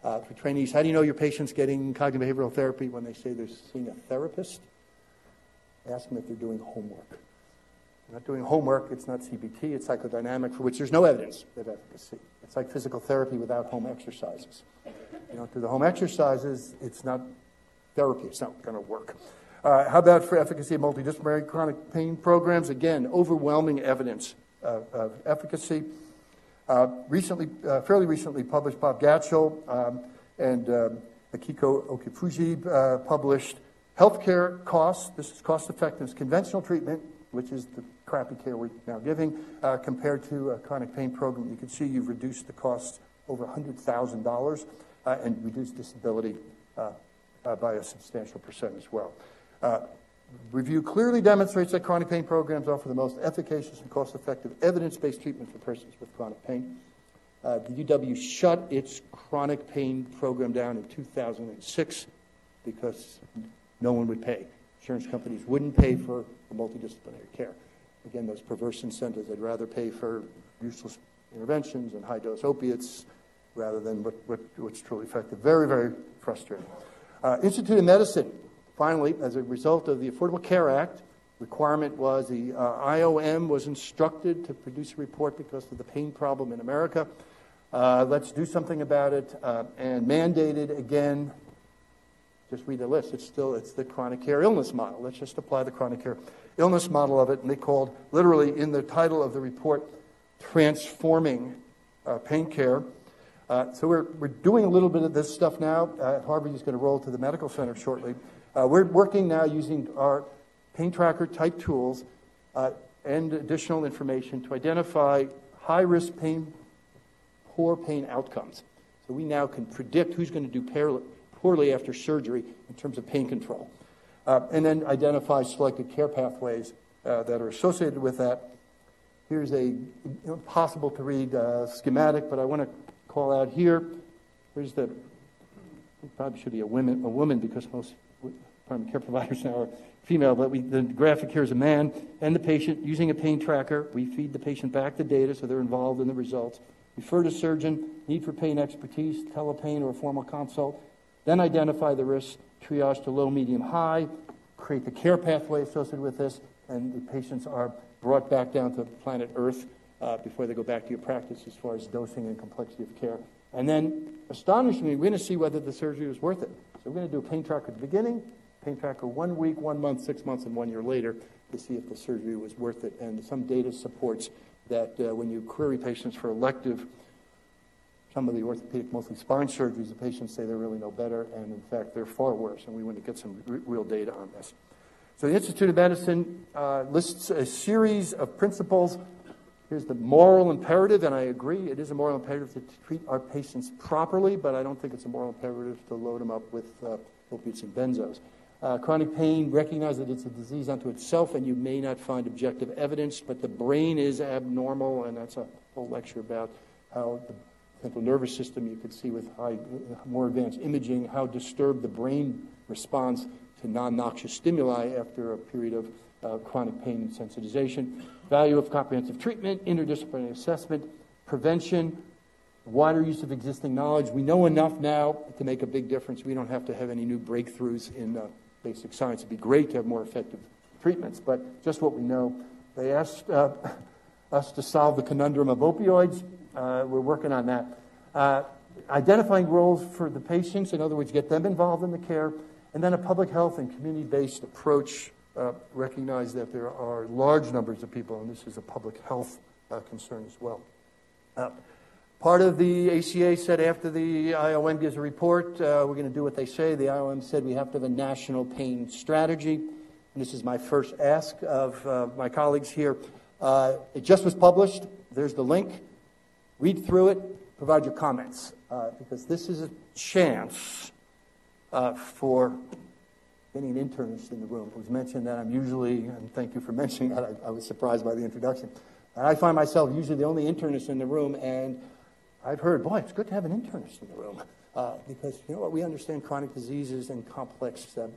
uh, for trainees, how do you know your patient's getting cognitive behavioral therapy when they say they're seeing a therapist? Ask them if they're doing homework. They're not doing homework, it's not CBT, it's psychodynamic, for which there's no evidence of efficacy. It's like physical therapy without home exercises. You don't do the home exercises, it's not therapy, it's not going to work. Uh, how about for efficacy of multidisciplinary chronic pain programs? Again, overwhelming evidence of, of efficacy. Uh, recently, uh, fairly recently published, Bob Gatchel um, and um, Akiko Okifuji uh, published Healthcare Costs. This is cost effectiveness, conventional treatment, which is the crappy care we're now giving, uh, compared to a chronic pain program. You can see you've reduced the costs over $100,000 uh, and reduced disability uh, by a substantial percent as well. Review clearly demonstrates that chronic pain programs offer the most efficacious and cost effective evidence based treatment for persons with chronic pain. Uh, the UW shut its chronic pain program down in 2006 because no one would pay. Insurance companies wouldn't pay for multidisciplinary care. Again, those perverse incentives, they'd rather pay for useless interventions and high dose opiates rather than what, what, what's truly effective. Very, very frustrating. Uh, Institute of Medicine Finally, as a result of the Affordable Care Act, requirement was the uh, IOM was instructed to produce a report because of the pain problem in America. Uh, let's do something about it, uh, and mandated again. Just read the list. It's still it's the chronic care illness model. Let's just apply the chronic care illness model of it, and they called literally in the title of the report, transforming uh, pain care. Uh, so we're we're doing a little bit of this stuff now. Uh, Harborview is going to roll to the medical center shortly. Uh, we're working now using our pain tracker type tools uh, and additional information to identify high risk pain, poor pain outcomes. So we now can predict who's going to do poorly after surgery in terms of pain control. Uh, and then identify selected care pathways uh, that are associated with that. Here's a impossible to read uh, schematic, but I want to call out here. Here's the, probably should be a woman, a woman because most primary care providers now are female, but we, the graphic here is a man and the patient using a pain tracker. We feed the patient back the data so they're involved in the results. Refer to surgeon, need for pain expertise, telepain or formal consult. Then identify the risks, triage to low, medium, high, create the care pathway associated with this, and the patients are brought back down to planet Earth uh, before they go back to your practice as far as dosing and complexity of care. And then, astonishingly, we're going to see whether the surgery was worth it. So we're going to do a pain tracker at the beginning, pain tracker one week, one month, six months, and one year later to see if the surgery was worth it. And some data supports that uh, when you query patients for elective, some of the orthopedic, mostly spine surgeries, the patients say they're really no better, and in fact, they're far worse. And we want to get some real data on this. So the Institute of Medicine uh, lists a series of principles. Here's the moral imperative, and I agree, it is a moral imperative to treat our patients properly, but I don't think it's a moral imperative to load them up with uh, opiates and benzos. Uh, chronic pain, recognize that it's a disease unto itself, and you may not find objective evidence, but the brain is abnormal, and that's a whole lecture about how the central nervous system, you could see with high, more advanced imaging, how disturbed the brain responds to non-noxious stimuli after a period of uh, chronic pain and sensitization. Value of comprehensive treatment, interdisciplinary assessment, prevention, wider use of existing knowledge. We know enough now to make a big difference. We don't have to have any new breakthroughs in uh, basic science. It'd be great to have more effective treatments, but just what we know. They asked uh, us to solve the conundrum of opioids. Uh, we're working on that. Uh, identifying roles for the patients, in other words, get them involved in the care, and then a public health and community based approach. Uh, recognize that there are large numbers of people, and this is a public health uh, concern as well. Uh, part of the ACA said after the IOM gives a report, uh, we're going to do what they say. The IOM said we have to have a national pain strategy. And this is my first ask of my colleagues here. It just was published. There's the link. Read through it, provide your comments, uh, because this is a chance uh, for any internist in the room. Was mentioned that I'm usually, and thank you for mentioning that, I, I was surprised by the introduction. And I find myself usually the only internist in the room, and I've heard, boy, it's good to have an internist in the room. Uh, because you know what we understand chronic diseases and complex uh,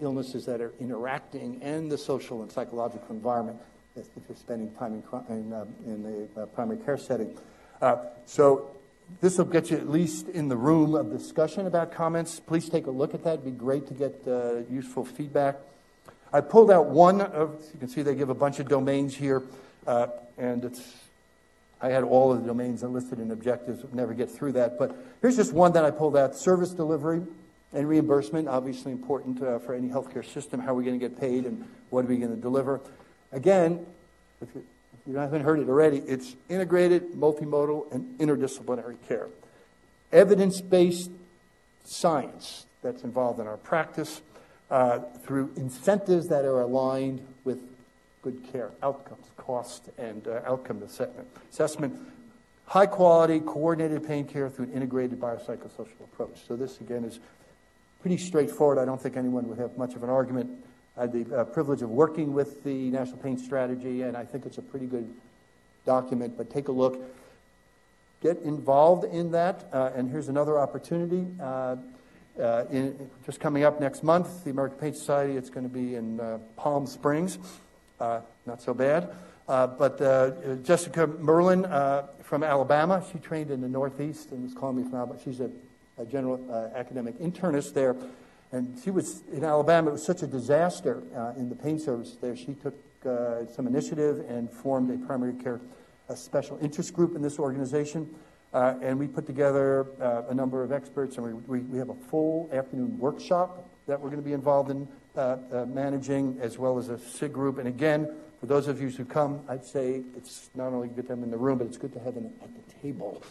illnesses that are interacting and the social and psychological environment if you're spending time in, in, uh, in the uh, primary care setting. Uh, so this will get you at least in the room of discussion about comments. Please take a look at that. It'd be great to get uh, useful feedback. I pulled out one of, you can see they give a bunch of domains here, uh, and it's, I had all of the domains listed in objectives, we'll never get through that. But here's just one that I pulled out service delivery and reimbursement, obviously important uh, for any healthcare system. How are we going to get paid and what are we going to deliver? Again, if you, you haven't heard it already, it's integrated, multimodal, and interdisciplinary care. Evidence based science that's involved in our practice uh, through incentives that are aligned with good care outcomes, cost, and uh, outcome assessment. assessment. High quality, coordinated pain care through an integrated biopsychosocial approach. So, this again is pretty straightforward. I don't think anyone would have much of an argument I had the uh, privilege of working with the National Pain Strategy, and I think it's a pretty good document. But take a look. Get involved in that. Uh, and here's another opportunity. Uh, uh in, just coming up next month, the American Pain Society, it's going to be in uh, Palm Springs. Uh, not so bad. but Jessica Merlin from Alabama, she trained in the Northeast and was calling me from Alabama. She's a, a general academic internist there. And she was in Alabama. It was such a disaster uh, in the pain service there. She took uh, some initiative and formed a primary care a special interest group in this organization. Uh, and we put together uh, a number of experts, and we, we, we, have a full afternoon workshop that we're going to be involved in uh, uh, managing, as well as a SIG group. And again, for those of you who come, I'd say it's not only good to have them in the room, but it's good to have them at the table.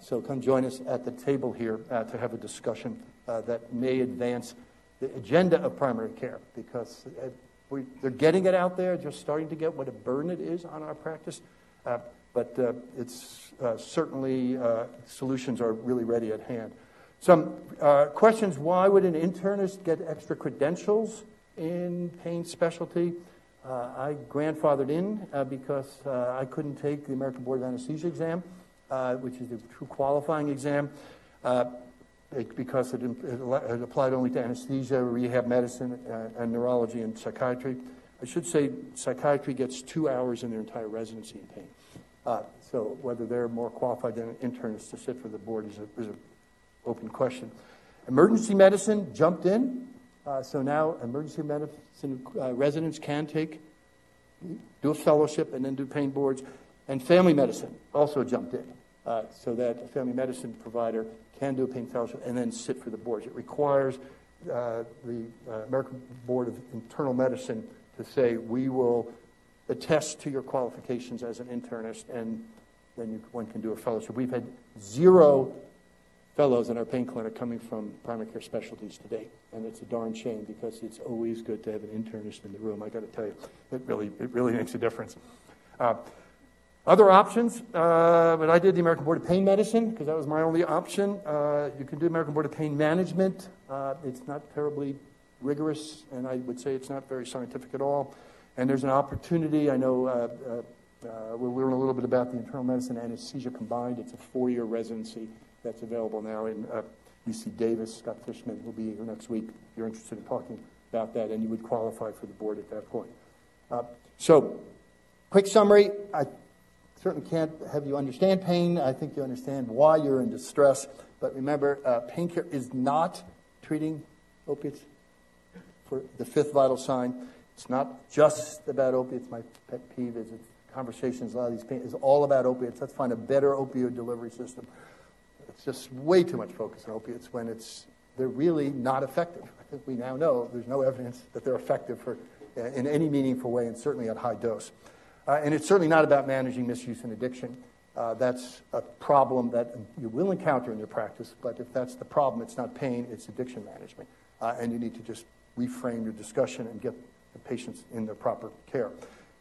so come join us at the table here to have a discussion uh, that may advance the agenda of primary care because uh, we, they're getting it out there, just starting to get what a burden it is on our practice. Uh, but uh, it's uh, certainly uh, solutions are really ready at hand. Some questions why would an internist get extra credentials in pain specialty? I grandfathered in because I couldn't take the American Board of Anesthesia exam, which is the true qualifying exam. Because it, it applied only to anesthesia, rehab medicine, uh, and neurology and psychiatry. I should say psychiatry gets two hours in their entire residency in pain. Uh, So whether they're more qualified than internists to sit for the board is a, is a open question. Emergency medicine jumped in, uh, so now emergency medicine uh, residents can take, do a fellowship and then do pain boards. And family medicine also jumped in, uh, so that a family medicine provider can do a pain fellowship and then sit for the boards. It requires uh, the uh, American Board of Internal Medicine to say, we will attest to your qualifications as an internist, and then you, one can do a fellowship. We've had zero fellows in our pain clinic coming from primary care specialties today, and it's a darn shame because it's always good to have an internist in the room. I got to tell you, it really, it really makes a difference. Uh, other options, uh, but I did the American Board of Pain Medicine because that was my only option. Uh, you can do American Board of Pain Management. Uh, it's not terribly rigorous, and I would say it's not very scientific at all. And there's an opportunity. I know uh, uh, uh, we'll learn a little bit about the internal medicine and anesthesia combined. It's a four-year residency that's available now in UC Davis. Scott Fishman will be here next week. If you're interested in talking about that, and you would qualify for the board at that point. So, quick summary. I certainly can't have you understand pain. I think you understand why you're in distress. But remember, uh, pain care is not treating opiates for the fifth vital sign. It's not just about opiates. My pet peeve is it's conversations, a lot of these pain is all about opiates. Let's find a better opioid delivery system. It's just way too much focus on opiates when it's they're really not effective. I think we now know there's no evidence that they're effective for, uh, in any meaningful way, and certainly at high dose. Uh, and it's certainly not about managing misuse and addiction. Uh, that's a problem that you will encounter in your practice, but if that's the problem, it's not pain, it's addiction management. Uh, and you need to just reframe your discussion and get the patients in their proper care.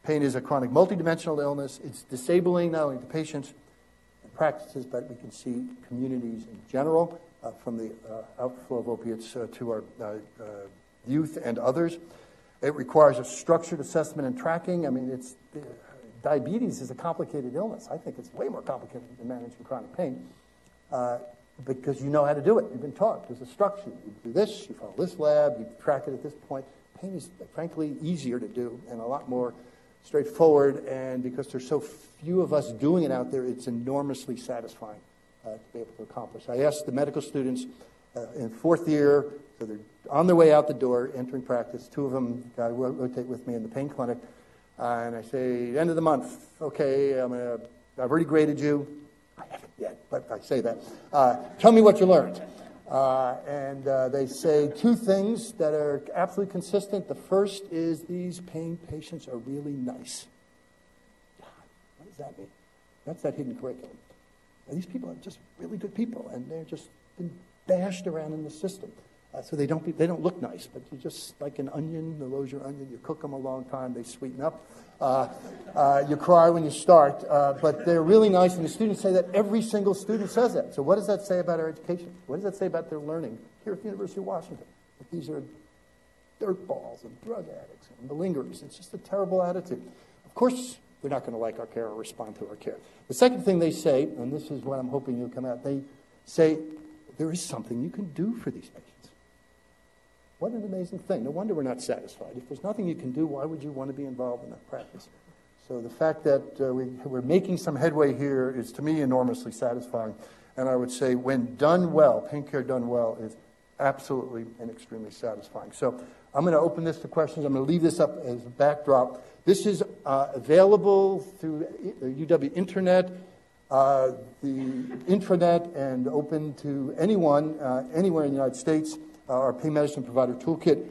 Pain is a chronic multidimensional illness. It's disabling not only to patients and practices, but we can see communities in general uh, from the uh, outflow of opiates uh, to our youth and others. It requires a structured assessment and tracking. I mean, it's diabetes is a complicated illness. I think it's way more complicated than managing chronic pain uh, because you know how to do it. You've been taught. There's a structure. You do this, you follow this lab, you track it at this point. Pain is frankly easier to do and a lot more straightforward. And because there's so few of us doing it out there, it's enormously satisfying uh, to be able to accomplish. I asked the medical students uh, in fourth year, so they're on their way out the door, entering practice. Two of them ro- rotate with me in the pain clinic. Uh, and I say, end of the month, okay, I'm gonna, I've already graded you. I haven't yet, but I say that. Uh, tell me what you learned. Uh, and uh, they say two things that are absolutely consistent. The first is these pain patients are really nice. What does that mean? That's that hidden curriculum. And these people are just really good people, and they're just been bashed around in the system. Uh, so they don't, be, they don't look nice, but you just like an onion, the Lozier onion, you cook them a long time, they sweeten up. Uh, uh, you cry when you start, uh, but they're really nice, and the students say that every single student says that. So what does that say about our education? What does that say about their learning here at the University of Washington? That these are dirt balls and drug addicts and malingerers. It's just a terrible attitude. Of course, they're not going to like our care or respond to our care. The second thing they say, and this is what I'm hoping you'll come out, they say there is something you can do for these patients. What an amazing thing. No wonder we're not satisfied. If there's nothing you can do, why would you want to be involved in that practice? So the fact that uh, we, we're making some headway here is, to me, enormously satisfying. And I would say, when done well, pain care done well, is absolutely and extremely satisfying. So I'm going to open this to questions. I'm going to leave this up as a backdrop. This is uh, available through the UW Internet, uh, the intranet, and open to anyone, uh, anywhere in the United States. Our pain medicine provider toolkit.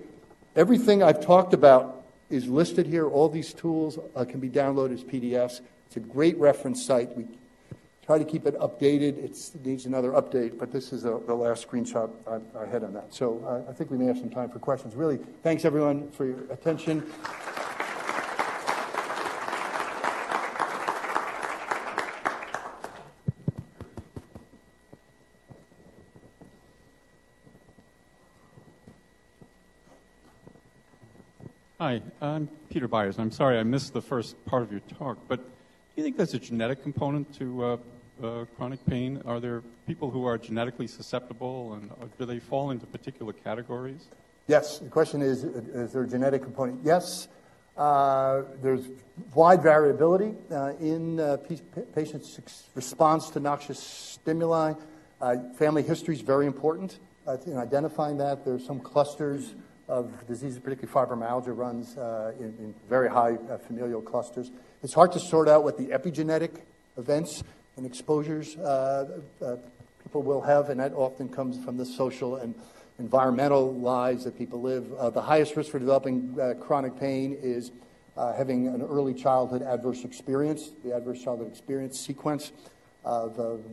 Everything I've talked about is listed here. All these tools uh, can be downloaded as PDFs. It's a great reference site. We try to keep it updated. It's, it needs another update, but this is the, the last screenshot I, I had on that. So uh, I think we may have some time for questions. Really, thanks everyone for your attention. Hi, I'm Peter Byers. I'm sorry I missed the first part of your talk, but do you think there's a genetic component to uh, uh, chronic pain? Are there people who are genetically susceptible, and uh, do they fall into particular categories? Yes, the question is, is there a genetic component? Yes. Uh, there's wide variability uh, in uh, pa- patients' response to noxious stimuli. Uh, family history is very important uh, in identifying that. There are some clusters of diseases, particularly fibromyalgia runs uh, in, in, very high uh, familial clusters. It's hard to sort out what the epigenetic events and exposures uh, uh, people will have, and that often comes from the social and environmental lives that people live. Uh, the highest risk for developing uh, chronic pain is having an early childhood adverse experience, the adverse childhood experience sequence of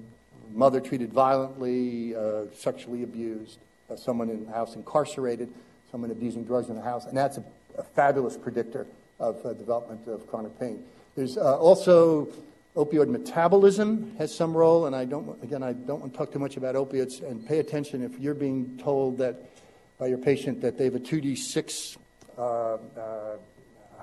mother treated violently, sexually abused, someone in the house incarcerated, someone abusing drugs in the house, and that's a, a fabulous predictor of development of chronic pain. There's also Opioid metabolism has some role, and I don't, again, I don't want to talk too much about opiates. And pay attention if you're being told that by your patient that they have a 2D6 uh, uh,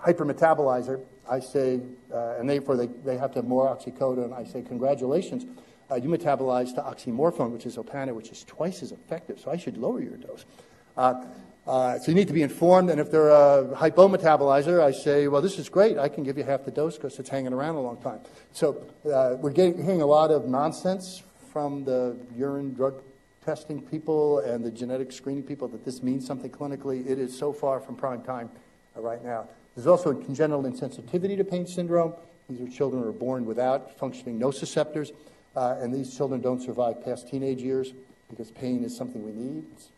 hypermetabolizer. I say, uh, and therefore they, they have to have more oxycodone. I say, congratulations, uh, you metabolize to oxymorphone, which is Opana, which is twice as effective. So I should lower your dose. Uh, so you need to be informed, and if they're a hypometabolizer, I say, well, this is great. I can give you half the dose because it's hanging around a long time. So uh, we're getting, hearing a lot of nonsense from the urine drug testing people and the genetic screening people that this means something clinically. It is so far from prime time uh, right now. There's also a congenital insensitivity to pain syndrome. These are children who are born without functioning nociceptors, uh, and these children don't survive past teenage years because pain is something we need. It's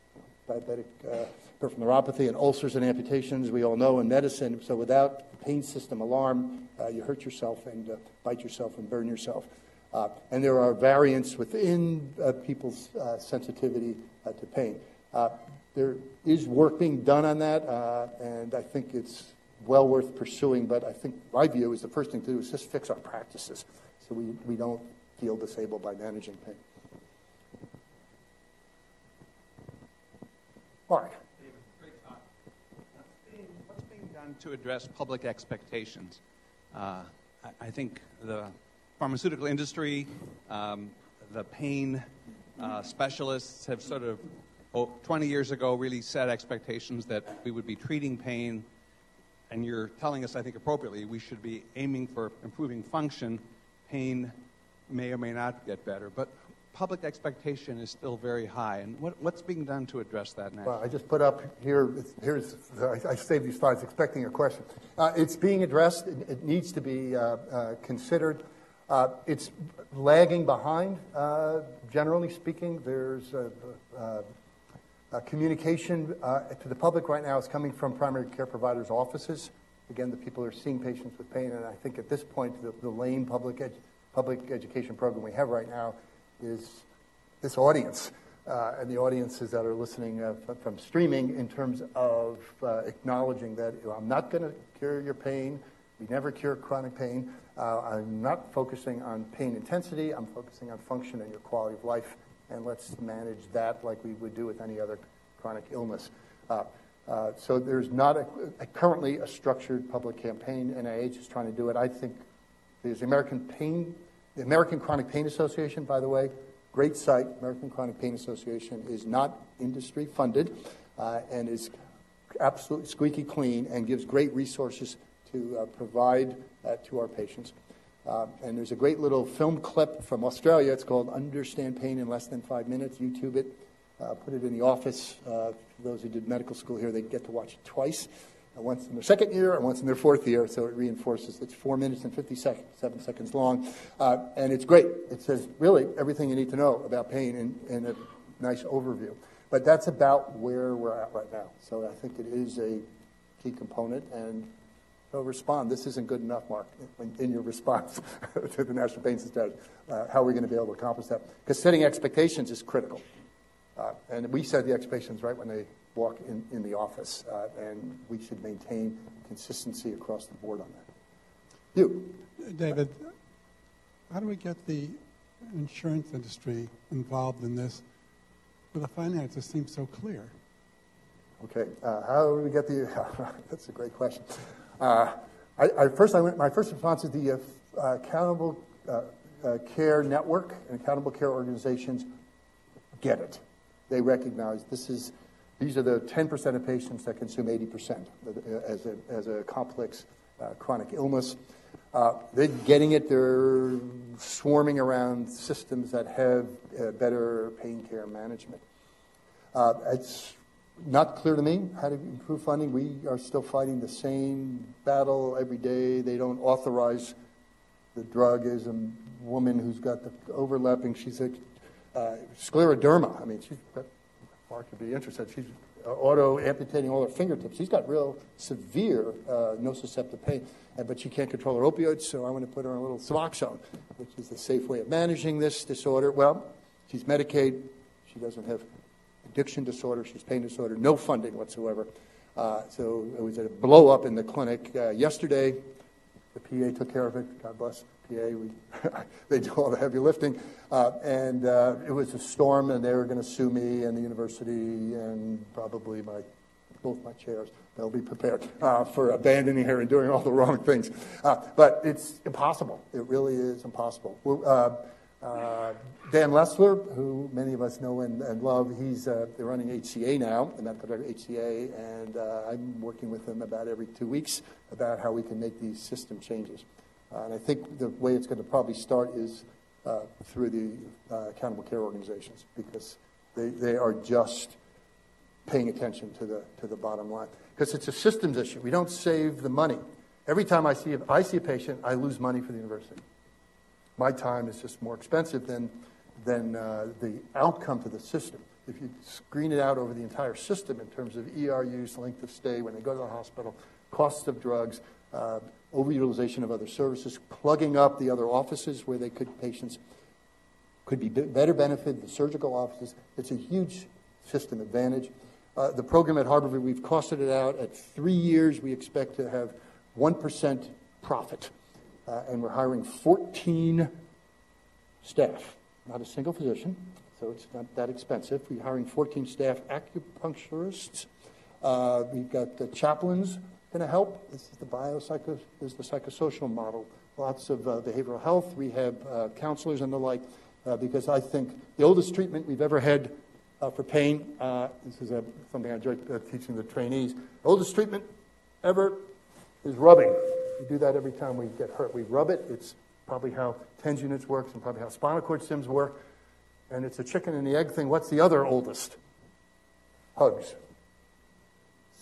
diabetic uh, peripheral neuropathy and ulcers and amputations, we all know in medicine. So without pain system alarm, uh, you hurt yourself and uh, bite yourself and burn yourself. Uh, and there are variants within uh, people's uh, sensitivity uh, to pain. there is work being done on that, and I think it's well worth pursuing. But I think my view is the first thing to do is just fix our practices so we, we don't feel disabled by managing pain. Mark. To address public expectations. Uh, I, I, think the pharmaceutical industry, um, the pain uh, specialists have sort of, oh, 20 years ago, really set expectations that we would be treating pain, and you're telling us, I think appropriately, we should be aiming for improving function. Pain may or may not get better. But public expectation is still very high. And what, what's being done to address that now? Well, I just put up here, here's, I, I saved these slides expecting a question. Uh, it's being addressed, it, it needs to be uh, uh, considered. Uh, it's lagging behind, uh, generally speaking. There's uh, communication to the public right now is coming from primary care providers' offices. Again, the people are seeing patients with pain, and I think at this point, the, the lame public, ed, public education program we have right now is this audience uh, and the audiences that are listening uh, from streaming in terms of uh, acknowledging that I'm not going to cure your pain. We never cure chronic pain. Uh, I'm not focusing on pain intensity. I'm focusing on function and your quality of life. And let's manage that like we would do with any other chronic illness. Uh, uh, so there's not a, a, currently a structured public campaign. NIH is trying to do it. I think there's the American Pain the American Chronic Pain Association, by the way, great site. American Chronic Pain Association is not industry funded uh, and is absolutely squeaky clean and gives great resources to uh, provide uh, to our patients. Uh, and there's a great little film clip from Australia. It's called Understand Pain in Less Than Five Minutes. YouTube it. Uh, put it in the office. Uh, for those who did medical school here, they get to watch it twice once in their second year and once in their fourth year, so it reinforces. It's four minutes and 50 seconds, seven seconds long, uh, and it's great. It says really everything you need to know about pain in, in a nice overview. But that's about where we're at right now. So I think it is a key component, and so respond. This isn't good enough, Mark, in, in your response to the National Pain Strategy. Uh, how are we going to be able to accomplish that? Because setting expectations is critical. Uh, and we set the expectations right when they walk in, in the office, uh, and we should maintain consistency across the board on that. You. David, how do we get the insurance industry involved in this where the finances seem so clear? Okay, uh, how do we get the? that's a great question. Uh, I, I, first, I went, my first response is the uh, accountable uh, uh, care network and accountable care organizations get it. They recognize this is, these are the 10% of patients that consume 80% as a, as a complex uh, chronic illness. Uh, they're getting it. They're swarming around systems that have uh, better pain care management. Uh, it's not clear to me how to improve funding. We are still fighting the same battle every day. They don't authorize the drug as a woman who's got the overlapping. She's a uh, scleroderma. I mean, she's Mark could be interested. She's uh, auto amputating all her fingertips. She's got real severe uh, nociceptive pain, but she can't control her opioids. So I want to put her on a little Suboxone, which is the safe way of managing this disorder. Well, she's Medicaid. She doesn't have addiction disorder. She's pain disorder. No funding whatsoever. Uh, so it was a blow up in the clinic uh, yesterday. The PA took care of it. God bless We, they do all the heavy lifting. Uh, and uh, it was a storm, and they were going to sue me and the university and probably my both my chairs. They'll be prepared uh, for abandoning her and doing all the wrong things. Uh, but it's impossible. It really is impossible. Uh, uh, Dan Lessler, who many of us know and, and love, he's they're running HCA now, the medical director of HCA, and I'm working with him about every two weeks about how we can make these system changes. Uh, and I think the way it's going to probably start is uh, through the uh, accountable care organizations because they, they are just paying attention to the, to the bottom line. Because it's a systems issue. We don't save the money. Every time I see, a, I see a patient, I lose money for the university. My time is just more expensive than, than uh, the outcome to the system. If you screen it out over the entire system in terms of ER use, length of stay when they go to the hospital, costs of drugs, uh, overutilization of other services, plugging up the other offices where they could patients could be better benefited, the surgical offices. It's a huge system advantage. Uh, the program at Harborview, we've costed it out. At three years, we expect to have 1% profit. Uh, and we're hiring 14 staff, not a single physician, so it's not that expensive. We're hiring 14 staff acupuncturists. Uh, we've got the chaplains going to help. This is the biopsycho, is the psychosocial model. Lots of uh, behavioral health, rehab uh, counselors, and the like. Uh, because I think the oldest treatment we've ever had uh, for pain. Uh, this is something I enjoy teaching the trainees. The oldest treatment ever is rubbing. We do that every time we get hurt. We rub it. It's probably how TENS units works and probably how spinal cord stims work. And it's a chicken and the egg thing. What's the other oldest? Hugs.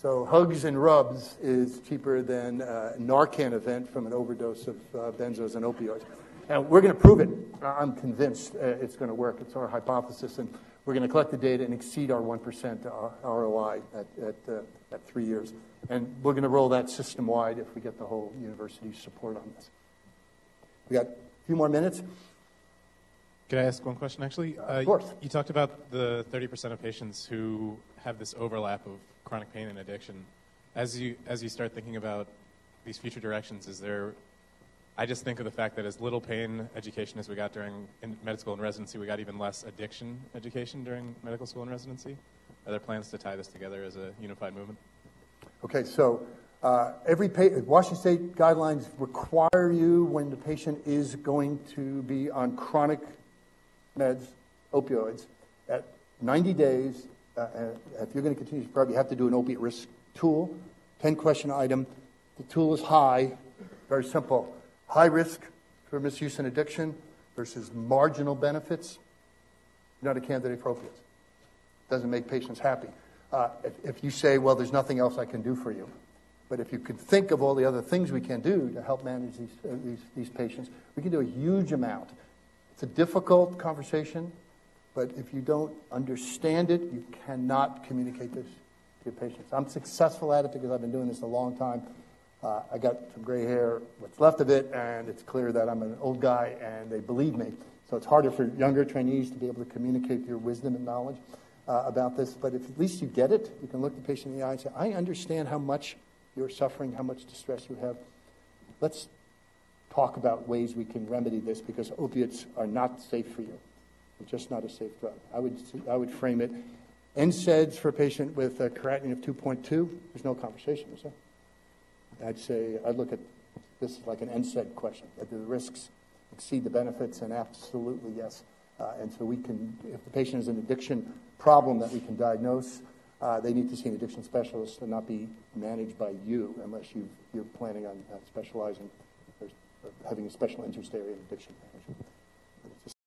So hugs and rubs is cheaper than a Narcan event from an overdose of uh, benzos and opioids. And we're going to prove it. I'm convinced uh, it's going to work. It's our hypothesis. And we're going to collect the data and exceed our 1% ROI at, at, uh, at three years. And we're going to roll that system wide if we get the whole university's support on this. We got a few more minutes. Can I ask one question, actually? Uh, of course. You talked about the 30% of patients who have this overlap of chronic pain and addiction. As you, as you start thinking about these future directions, is there I just think of the fact that as little pain education as we got during medical school and residency, we got even less addiction education during medical school and residency. Are there plans to tie this together as a unified movement? Okay, so uh, every pa- Washington State guidelines require you when the patient is going to be on chronic meds, opioids, at 90 days. Uh, if you're going to continue to prescribe, you have to do an opiate risk tool, 10 question item. The tool is high, very simple high risk for misuse and addiction versus marginal benefits, not a candidate for opiates. Doesn't make patients happy. Uh, if, if you say, well, there's nothing else I can do for you, but if you could think of all the other things we can do to help manage these, uh, these, these patients, we can do a huge amount. It's a difficult conversation, but if you don't understand it, you cannot communicate this to your patients. I'm successful at it because I've been doing this a long time. Uh, I got some gray hair, what's left of it, and it's clear that I'm an old guy, and they believe me. So it's harder for younger trainees to be able to communicate your wisdom and knowledge uh, about this. But if at least you get it, you can look the patient in the eye and say, I understand how much you're suffering, how much distress you have. Let's talk about ways we can remedy this because opiates are not safe for you. Just not a safe drug. I would, I would frame it NSAIDs for a patient with a creatinine of 2.2, there's no conversation, is there? I'd say, I'd look at this like an NSAID question, at the risks. exceed the benefits? And absolutely yes. Uh, and so we can, if the patient has an addiction problem that we can diagnose, uh, they need to see an addiction specialist and not be managed by you unless you, you're planning on uh, specializing or having a special interest area in addiction.